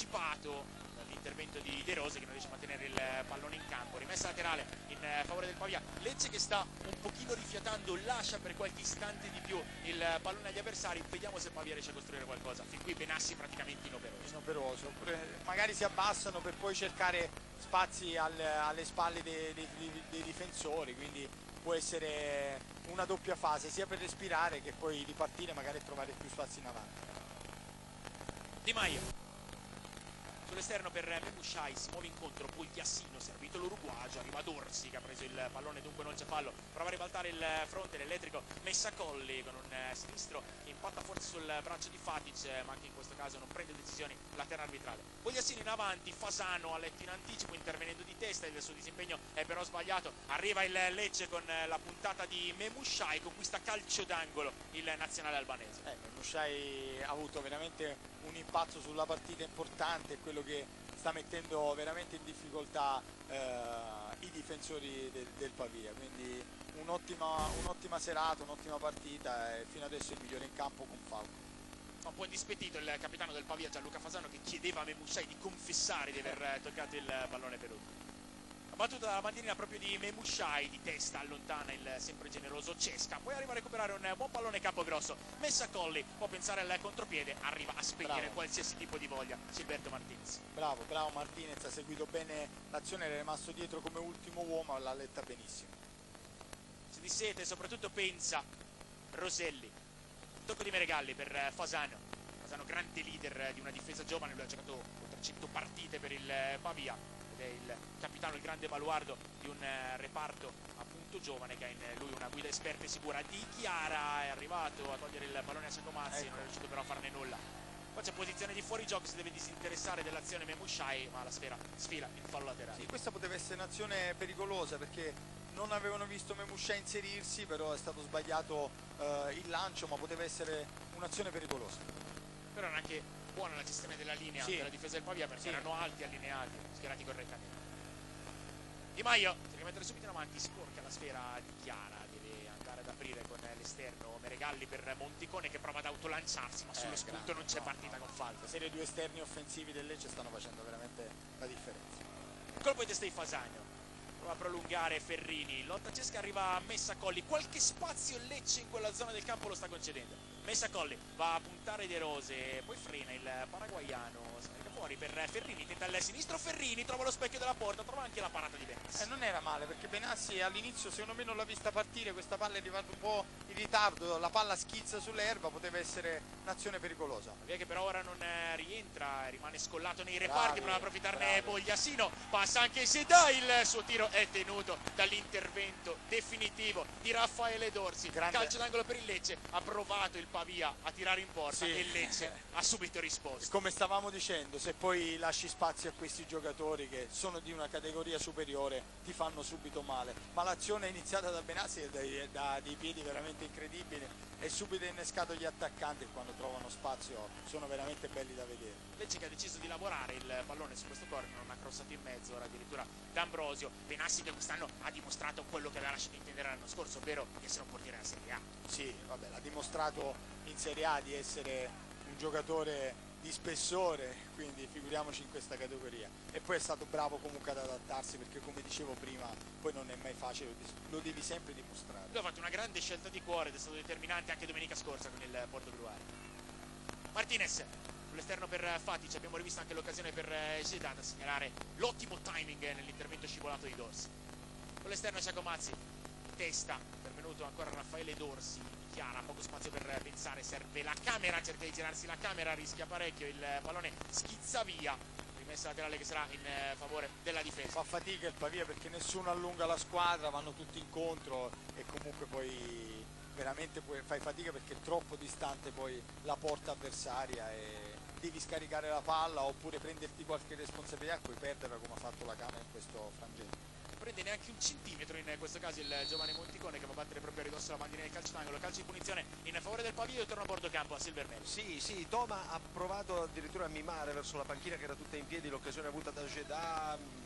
anticipato l'intervento di De Rose che non riesce a mantenere il pallone in campo. Rimessa laterale in eh, favore del Pavia. Lecce che sta un pochino rifiatando lascia per qualche istante di più il pallone agli avversari. Vediamo se Pavia riesce a costruire qualcosa. Fin qui Benassi praticamente inoperoso. Inoperoso. Magari si abbassano per poi cercare spazi al, alle spalle dei, dei, dei difensori quindi può essere una doppia fase sia per respirare che poi ripartire magari trovare più spazi in avanti. Di Maio sull'esterno per Memushai si muove incontro Pugliassino servito l'Uruguagio arriva Dorsi che ha preso il pallone dunque non c'è fallo prova a ribaltare il fronte l'elettrico messa colli con un eh, sinistro impatta forse sul braccio di Fatic eh, ma anche in questo caso non prende decisioni laterale arbitrale. Pugliassino in avanti Fasano ha letto in anticipo intervenendo di testa il suo disimpegno è però sbagliato arriva il Lecce con eh, la puntata di Memushai conquista calcio d'angolo il nazionale albanese. Eh, Memushai ha avuto veramente impatto sulla partita importante quello che sta mettendo veramente in difficoltà eh, i difensori del, del Pavia. Quindi un'ottima, un'ottima serata, un'ottima partita e fino adesso il migliore in campo con Falco. Un po' indispettito il capitano del Pavia Gianluca Fasano che chiedeva a Memusai di confessare di aver toccato il pallone peluto battuta dalla bandierina proprio di Memushai di testa allontana il sempre generoso Cesca. Poi arriva a recuperare un buon pallone grosso messa a Colli può pensare al contropiede arriva a spegnere bravo. qualsiasi tipo di voglia. Silberto Martinez. Bravo bravo Martinez ha seguito bene l'azione era rimasto dietro come ultimo uomo l'ha letta benissimo. Si dissete soprattutto pensa Roselli. Tocco di Meregalli per Fasano. Fasano grande leader di una difesa giovane lui ha giocato oltre 100 partite per il Pavia è il capitano, il grande baluardo di un eh, reparto appunto giovane che ha in lui una guida esperta e sicura. Di Chiara è arrivato a togliere il pallone a Sacomazzi, ecco. non è riuscito però a farne nulla. Poi c'è posizione di fuorigioco, si deve disinteressare dell'azione Memushai, ma la sfera sfila in fallo laterale. Sì, questa poteva essere un'azione pericolosa perché non avevano visto Memushai inserirsi, però è stato sbagliato eh, il lancio, ma poteva essere un'azione pericolosa. Però anche buona la gestione della linea sì. della difesa del Pavia perché sì. erano alti allineati, schierati correttamente. Di Maio si deve mettere subito in avanti, sporca la sfera di Chiara, deve andare ad aprire con l'esterno Meregalli per Monticone che prova ad autolanciarsi, ma sullo eh, spunto non c'è no, partita no. con fallo. Se due esterni offensivi del Lecce stanno facendo veramente la differenza. Colpo di testa di Fasagno. prova a prolungare Ferrini lotta Cesca arriva a Messa Colli qualche spazio Lecce in quella zona del campo lo sta concedendo Messa Colli va a puntare De Rose poi frena il paraguaiano fuori per Ferrini, tenta il sinistro Ferrini, trova lo specchio della porta, trova anche la parata di Benassi. Eh, non era male perché Benassi all'inizio secondo me non l'ha vista partire, questa palla è arrivata un po' in ritardo, la palla schizza sull'erba, poteva essere un'azione pericolosa. Via che per ora non eh, rientra, rimane scollato nei reparti, prova a approfittarne bravi. Bogliasino, passa anche se dà il suo tiro è tenuto dall'intervento definitivo di Raffaele Dorsi. Grande. Calcio d'angolo per il Lecce, ha provato il Pavia a tirare in porta sì. e il Lecce ha subito risposto. Come stavamo dicendo, se poi lasci spazio a questi giocatori che sono di una categoria superiore ti fanno subito male ma l'azione è iniziata da Benassi da, da dei piedi veramente incredibili e subito innescato gli attaccanti quando trovano spazio sono veramente belli da vedere. Lecce che ha deciso di lavorare il pallone su questo corner non ha crossato in mezzo ora addirittura D'Ambrosio. Benassi che quest'anno ha dimostrato quello che aveva lasciato intendere l'anno scorso ovvero di essere un portiere della Serie A. Sì vabbè l'ha dimostrato in Serie A di essere un giocatore di spessore, quindi figuriamoci in questa categoria. E poi è stato bravo comunque ad adattarsi perché come dicevo prima, poi non è mai facile, lo devi sempre dimostrare. Lui ha fatto una grande scelta di cuore ed è stato determinante anche domenica scorsa con il Porto Gruari. Martinez, sull'esterno per Fatic, abbiamo rivisto anche l'occasione per Gedad a segnalare l'ottimo timing nell'intervento scivolato di Dorsi. Con l'esterno Giacomazzi, testa, pervenuto ancora Raffaele Dorsi, chiara, poco spazio per pensare, serve la camera, cerca di girarsi la camera, rischia parecchio, il pallone schizza via, rimessa laterale che sarà in eh, favore della difesa. Fa fatica il Pavia perché nessuno allunga la squadra, vanno tutti incontro e comunque poi veramente fai fatica perché è troppo distante poi la porta avversaria e devi scaricare la palla oppure prenderti qualche responsabilità e poi perderla come ha fatto la Camera in questo frangente prende neanche un centimetro in questo caso il giovane Monticone che va a battere proprio a ridosso la bandina del calcio d'angolo calcio di punizione in favore del Pavio e torna a bordo campo a Silvermello sì sì Toma ha provato addirittura a mimare verso la panchina che era tutta in piedi l'occasione avuta da Jeddah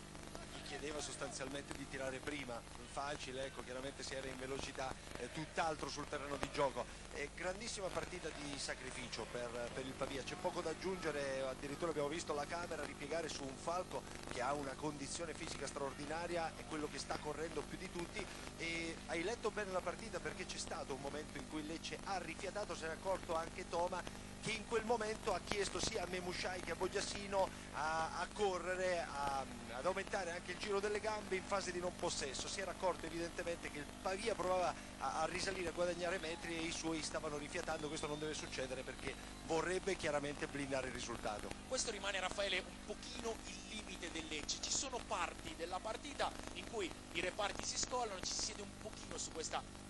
chiedeva sostanzialmente di tirare prima, facile, ecco, chiaramente si era in velocità, eh, tutt'altro sul terreno di gioco. Eh, grandissima partita di sacrificio per, per il Pavia, c'è poco da aggiungere, addirittura abbiamo visto la camera ripiegare su un falco che ha una condizione fisica straordinaria, è quello che sta correndo più di tutti. E hai letto bene la partita perché c'è stato un momento in cui Lecce ha rifiatato, se ne è accorto anche Toma che in quel momento ha chiesto sia a Memushai che a Bogiasino a, a correre, a, ad aumentare anche il giro delle gambe in fase di non possesso. Si era accorto evidentemente che il Pavia provava a, a risalire, a guadagnare metri e i suoi stavano rifiatando. Questo non deve succedere perché vorrebbe chiaramente blindare il risultato. Questo rimane Raffaele un pochino il limite del Lecce. Ci sono parti della partita in cui i reparti si scollano, ci si siede un pochino su questa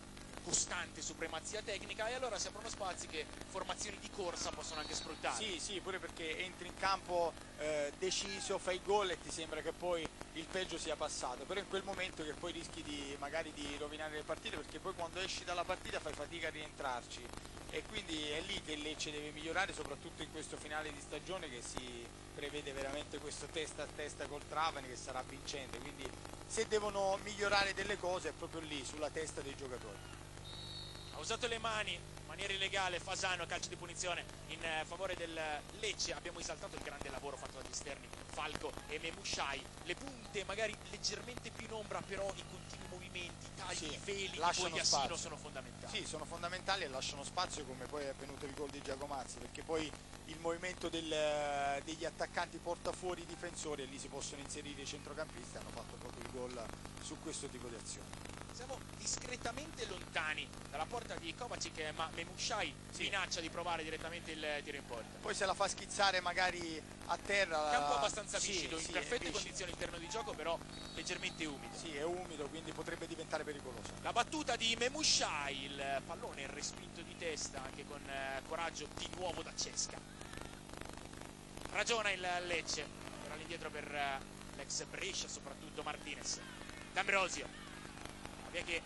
costante supremazia tecnica e allora si aprono spazi che formazioni di corsa possono anche sfruttare. Sì, sì, pure perché entri in campo eh, deciso, fai gol e ti sembra che poi il peggio sia passato, però in quel momento che poi rischi di magari di rovinare le partite perché poi quando esci dalla partita fai fatica a rientrarci. E quindi è lì che il Lecce deve migliorare soprattutto in questo finale di stagione che si prevede veramente questo testa a testa col Trapani che sarà vincente, quindi se devono migliorare delle cose è proprio lì, sulla testa dei giocatori usato le mani in maniera illegale Fasano calcio di punizione in eh, favore del Lecce. Abbiamo esaltato il grande lavoro fatto dagli esterni Falco e Memushai. Le punte magari leggermente più in ombra però i continui movimenti tagli, sì, veli di Assino sono fondamentali. Sì sono fondamentali e lasciano spazio come poi è avvenuto il gol di Giacomazzi perché poi il movimento del, degli attaccanti porta fuori i difensori e lì si possono inserire i centrocampisti hanno fatto proprio il gol su questo tipo di azione discretamente lontani dalla porta di Kovacic ma Memushai sì. minaccia di provare direttamente il tiro in porta. Poi se la fa schizzare magari a terra campo abbastanza viscido sì, in perfette condizioni interno di gioco però leggermente umido. Sì è umido quindi potrebbe diventare pericoloso. La battuta di Memushai il pallone il respinto di testa anche con eh, coraggio di nuovo da Cesca. Ragiona il Lecce era all'indietro per eh, l'ex Brescia soprattutto Martinez. D'Ambrosio che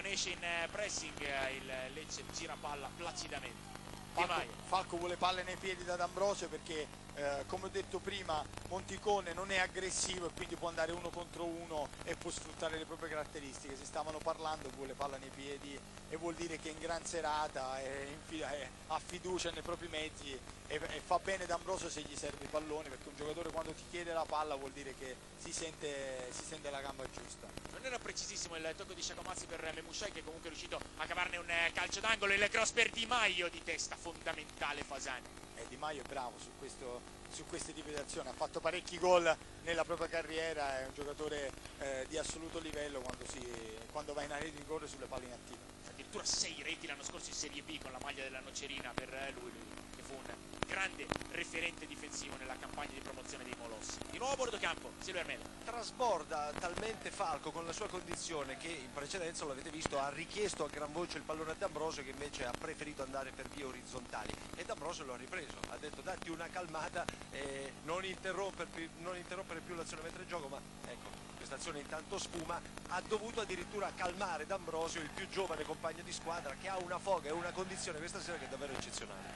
non esce in eh, pressing eh, il Lecce gira palla placidamente. Falco, Falco vuole palle nei piedi da D'Ambrosio perché eh, come ho detto prima Monticone non è aggressivo e quindi può andare uno contro uno e può sfruttare le proprie caratteristiche, si stavano parlando, vuole palla nei piedi e vuol dire che è in gran serata, è in, è, ha fiducia nei propri mezzi e, e, fa bene D'Ambrosio se gli serve il pallone perché un giocatore quando ti chiede la palla vuol dire che si sente, si sente la gamba giusta. Era precisissimo il tocco di Sciacomazzi per Memushai che comunque è riuscito a cavarne un eh, calcio d'angolo, il cross per Di Maio di testa fondamentale Fasani. Eh, Di Maio è bravo su, questo, su queste tipi di azioni, ha fatto parecchi gol nella propria carriera, è un giocatore eh, di assoluto livello quando, si, quando, va in area di rigore sulle palle inattive. Addirittura 6 reti l'anno scorso in Serie B con la maglia della Nocerina per eh, lui, che fu un grande referente difensivo nella campagna di promozione dei Molossi. Di nuovo a bordo campo, Silvio Armelo. Trasborda talmente Falco con la sua condizione che in precedenza, lo avete visto, ha richiesto a gran voce il pallone a D'Ambrosio che invece ha preferito andare per vie orizzontali e D'Ambrosio lo ha ripreso, ha detto datti una calmata e non interrompere, non interrompere più l'azione mentre gioco, ma ecco, questa azione intanto sfuma, ha dovuto addirittura calmare D'Ambrosio, il più giovane compagno di squadra che ha una foga e una condizione questa sera che è davvero eccezionale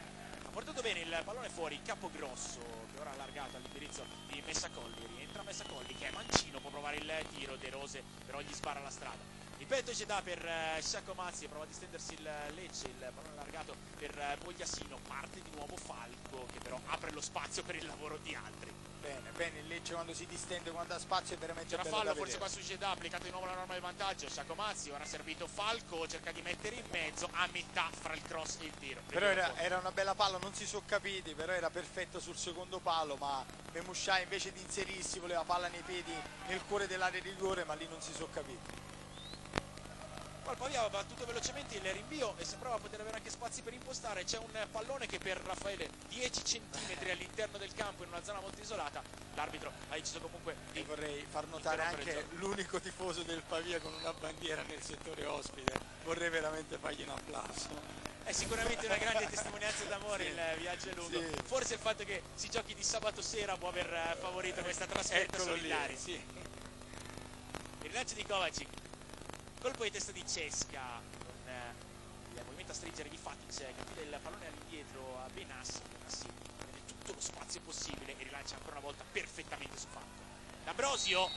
portato bene il pallone fuori, Capogrosso che ora ha allargato all'indirizzo di Messacolli, rientra Messacolli che è mancino, può provare il tiro, De Rose però gli spara la strada. Il petto c'è da per eh, Sciacomazzi, prova a distendersi il Lecce, il pallone allargato per eh, Bogliasino, parte di nuovo Falco che però apre lo spazio per il lavoro di altri. Bene, bene, il Lecce quando si distende, quando ha spazio è veramente C'era fallo forse qua su Jeddah, applicato di nuovo la norma del vantaggio, Sciacomazzi, ora ha servito Falco, cerca di mettere in mezzo a metà fra il cross e il tiro. Però era, era, una bella palla, non si sono capiti, però era perfetto sul secondo palo, ma Memuscià invece di inserirsi voleva palla nei piedi nel cuore dell'area di rigore, ma lì non si sono capiti. Il Pavia ha battuto velocemente il rinvio e sembrava poter avere anche spazi per impostare. C'è un pallone che per Raffaele 10 cm all'interno del campo in una zona molto isolata. L'arbitro ha deciso comunque di. E vorrei far notare anche l'unico tifoso del Pavia con una bandiera nel settore ospite. Vorrei veramente fargli un applauso. È sicuramente una grande testimonianza d'amore sì. il viaggio è lungo. Sì. Forse il fatto che si giochi di sabato sera può aver favorito questa trasferta solitaria. Sì. Il rilancio di Kovacic colpo di testa di Cesca con eh, il movimento a stringere di Fatic che tira il pallone all'indietro a Benassi Benassi prende tutto lo spazio possibile e rilancia ancora una volta perfettamente su Falco. D'Ambrosio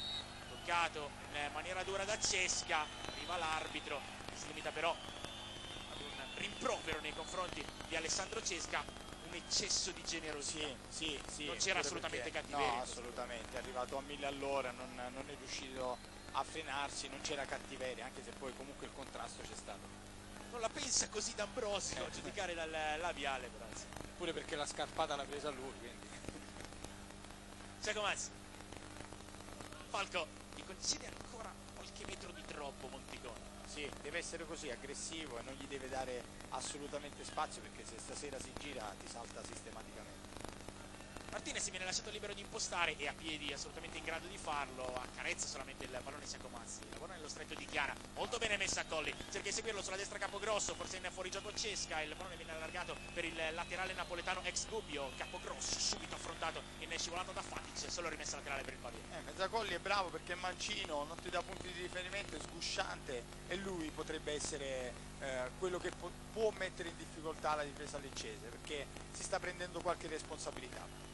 toccato in maniera dura da Cesca arriva l'arbitro si limita però ad un rimprovero nei confronti di Alessandro Cesca un eccesso di generosità. Sì, sì, sì, non c'era assolutamente cattiveria no assolutamente è arrivato a mille all'ora non, non è riuscito a frenarsi, non c'era cattiveria, anche se poi comunque il contrasto c'è stato. Non la pensa così D'Ambrosio a giudicare dal labiale, però. Pure perché la scarpata l'ha presa lui, quindi. Giacomazzi. Falco, gli concede ancora qualche metro di troppo Monticone. Sì, deve essere così, aggressivo e non gli deve dare assolutamente spazio perché se stasera si gira ti salta sistematicamente. Martinez viene lasciato libero di impostare e a piedi assolutamente in grado di farlo accarezza solamente il pallone Sacomazzi lavora nello stretto di Chiara molto bene messa a Colli cerca di seguirlo sulla destra Capogrosso forse in fuorigioco Cesca il pallone viene allargato per il laterale napoletano ex Gubbio Capogrosso subito affrontato in scivolato da Fatic solo rimessa laterale per il Pavia eh, Mezzacolli è bravo perché è mancino non ti dà punti di riferimento è sgusciante e lui potrebbe essere eh, quello che può mettere in difficoltà la difesa leccese perché si sta prendendo qualche responsabilità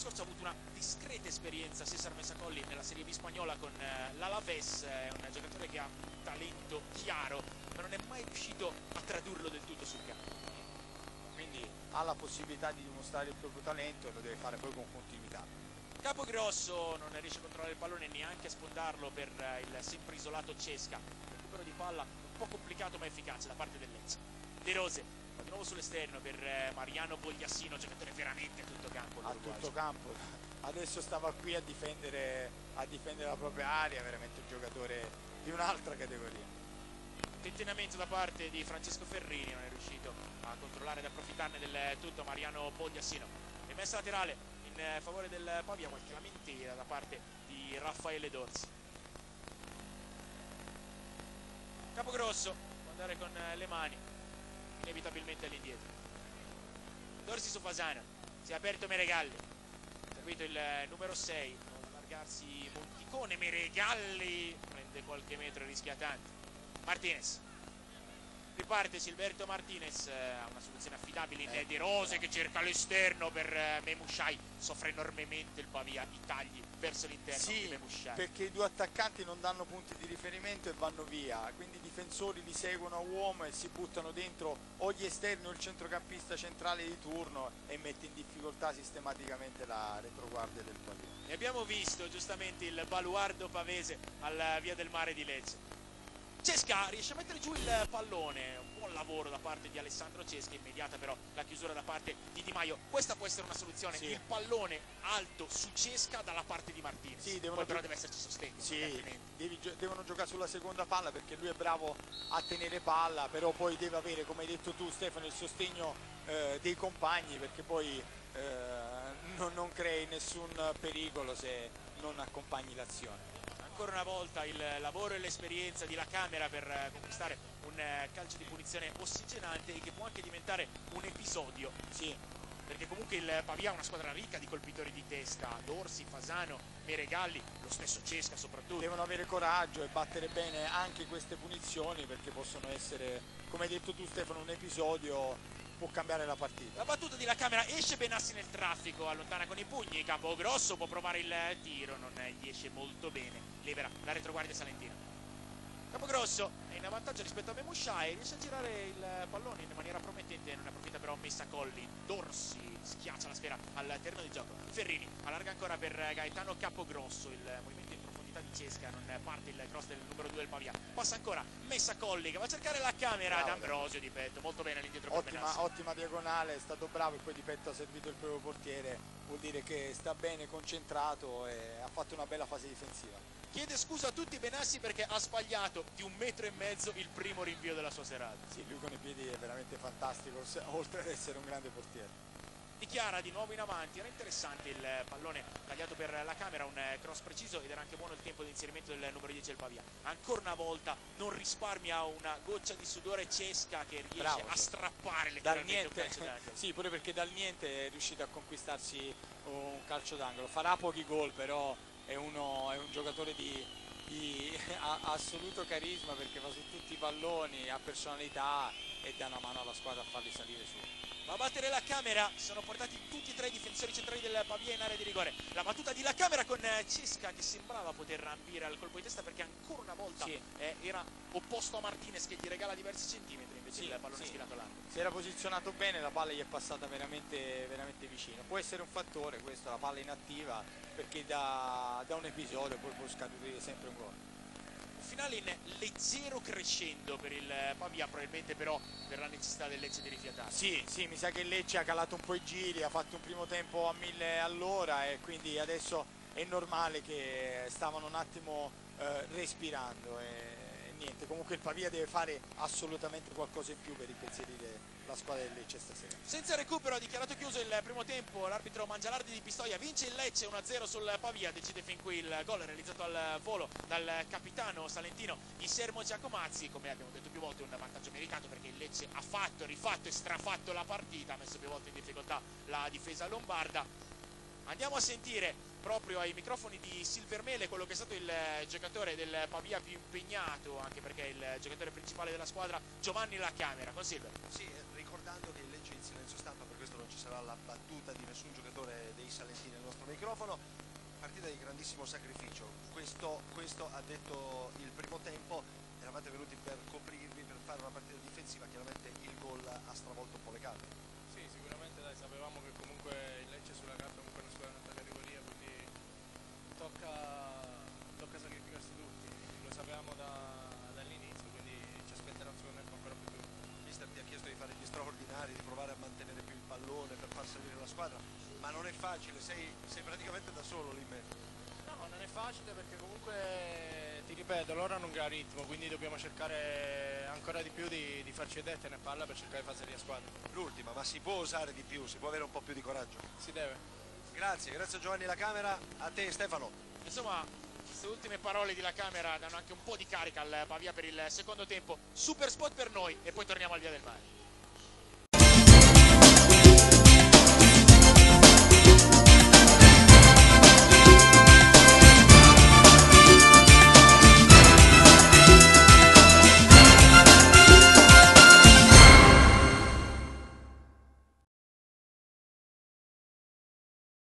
scorso ha avuto una discreta esperienza Cesar Mesacolli nella Serie B spagnola con eh, l'Alaves, è un giocatore che ha un talento chiaro, ma non è mai riuscito a tradurlo del tutto sul campo. Quindi ha la possibilità di dimostrare il proprio talento e lo deve fare poi con continuità. Capogrosso non riesce a controllare il pallone neanche a sfondarlo per eh, il sempre isolato Cesca. Recupero di palla un po' complicato ma efficace da parte del Lecce. De Rose nuovo sull'esterno per eh, Mariano Bogliassino, giocatore veramente a tutto campo. A tutto campo, adesso stava qui a difendere, a difendere la propria area, veramente un giocatore di un'altra categoria. Tentennamento da parte di Francesco Ferrini, non è riuscito a controllare ed approfittarne del tutto Mariano Bogliassino. Rimessa laterale in eh, favore del Pavia, qualche lamentela da parte di Raffaele Dorsi. Capogrosso può andare con eh, le mani inevitabilmente all'indietro. Dorsi su Fasana si è aperto Meregalli servito il numero 6 non allargarsi Monticone Meregalli prende qualche metro e rischia tanto. Martinez riparte Silberto Martinez eh, ha una soluzione affidabile in De Rose che cerca l'esterno per eh, Memushai soffre enormemente il Pavia i tagli verso l'interno di Sì, Memushai perché i due attaccanti non danno punti di riferimento e vanno via, quindi i difensori li seguono a uomo e si buttano dentro o gli esterni o il centrocampista centrale di turno e mette in difficoltà sistematicamente la retroguardia del Pavia. e abbiamo visto giustamente il baluardo pavese alla via del mare di Lecce Cesca riesce a mettere giù il pallone, un buon lavoro da parte di Alessandro Cesca, immediata però la chiusura da parte di Di Maio. Questa può essere una soluzione, Sì. il pallone alto su Cesca dalla parte di Martinez. Sì, devono Poi però deve esserci sostegno, Sì, devi devono giocare sulla seconda palla perché lui è bravo a tenere palla, però poi deve avere, come hai detto tu Stefano, il sostegno eh, dei compagni perché poi eh, non, non crei nessun pericolo se non accompagni l'azione. Ancora una volta il lavoro e l'esperienza di La Camera per eh, conquistare un eh, calcio di punizione ossigenante e che può anche diventare un episodio. Sì, Perché comunque il Pavia è una squadra ricca di colpitori di testa, Dorsi, Fasano, Meregalli, lo stesso Cesca soprattutto. devono avere coraggio e battere bene anche queste punizioni perché possono essere, come hai detto tu Stefano, un episodio può cambiare la partita. La battuta di La Camera esce Benassi nel traffico, allontana con i pugni, Capogrosso può provare il tiro, non gli esce molto bene, libera la retroguardia salentina. Capogrosso è in vantaggio rispetto a Memushai, riesce a girare il pallone in maniera promettente, non approfitta però Messa Colli, Dorsi schiaccia la sfera al terreno di gioco, Ferrini allarga ancora per Gaetano Capogrosso, il movimento in profondità di Cesca, non parte il cross del numero 2 del Pavia, passa ancora Messa Colli che va a cercare la camera Bravo. d'Ambrosio di petto, molto bene all'indietro. Ottima, ottima diagonale, è stato bravo e poi di petto ha servito il proprio portiere, vuol dire che sta bene concentrato e ha fatto una bella fase difensiva. Chiede scusa a tutti Benassi perché ha sbagliato di un metro e mezzo il primo rinvio della sua serata. Sì, lui con i piedi è veramente fantastico, oltre ad essere un grande portiere. Dichiara di nuovo in avanti, era interessante il pallone tagliato per la camera, un eh, cross preciso ed era anche buono il tempo di inserimento del numero 10 del Pavia. Ancora una volta non risparmia una goccia di sudore cesca che riesce Bravo, a strappare Dal letteralmente un niente, sì, pure perché dal niente è riuscito a conquistarsi un calcio d'angolo. Farà pochi gol, però è, uno, è un giocatore di, di assoluto carisma perché va su tutti i palloni, ha personalità e dà una mano alla squadra a farli salire su. Va a battere la camera, sono portati tutti e tre i difensori centrali del Pavia in area di rigore. La battuta di la camera con eh, Cesca che sembrava poter ambire al colpo di testa perché ancora una volta Sì. eh, era opposto a Martinez che gli regala diversi centimetri invece Sì, il pallone sì. sfilato largo. Si era posizionato bene, la palla gli è passata veramente, veramente vicino. Può essere un fattore questo, la palla inattiva, perché da, da un episodio poi può scaturire sempre un gol. Finale in leggero crescendo per il Pavia, probabilmente però per la necessità del Lecce di rifiatare. Sì, sì, mi sa che Lecce ha calato un po' i giri, ha fatto un primo tempo a mille all'ora e quindi adesso è normale che stavano un attimo eh, respirando e, e niente, comunque il Pavia deve fare assolutamente qualcosa in più per impensierire la squadra del Lecce stasera. Senza recupero ha dichiarato chiuso il primo tempo, l'arbitro Mangialardi di Pistoia vince il Lecce 1-0 sul Pavia, decide fin qui il gol realizzato al volo dal capitano salentino Isermo Giacomazzi, come abbiamo detto più volte un vantaggio meritato perché il Lecce ha fatto, rifatto e strafatto la partita, ha messo più volte in difficoltà la difesa lombarda. Andiamo a sentire proprio ai microfoni di Silvermele quello che è stato il giocatore del Pavia più impegnato, anche perché è il giocatore principale della squadra, Giovanni La Camera, con Silver. Sì, sarà la battuta di nessun giocatore dei Salentini al nostro microfono. Partita di grandissimo sacrificio. Questo, questo ha detto il primo tempo, eravate venuti per coprirvi, per fare una partita difensiva, chiaramente il gol ha stravolto un po' le carte. Sì, sicuramente dai, sapevamo che comunque il Lecce sulla carta comunque è una squadra di alta categoria, quindi tocca, tocca sacrificarsi tutti, lo sapevamo da- dall'inizio, quindi ci aspetterà un secondo tempo ancora più duro. Mister ti ha chiesto di fare gli straordinari, di provare a mantenere più il pallone per far salire la squadra, ma non è facile, sei, sei praticamente da solo lì in mezzo. No, non è facile perché comunque, ti ripeto, loro hanno un gran ritmo, quindi dobbiamo cercare ancora di più di, di farci vedere tenere palla per cercare di far salire la squadra. L'ultima, ma si può osare di più, si può avere un po' più di coraggio. Si deve. Grazie, grazie a Giovanni La Camera, a te Stefano. Insomma, queste ultime parole di La Camera danno anche un po' di carica al Pavia per il secondo tempo. Super spot per noi e poi torniamo al via del mare.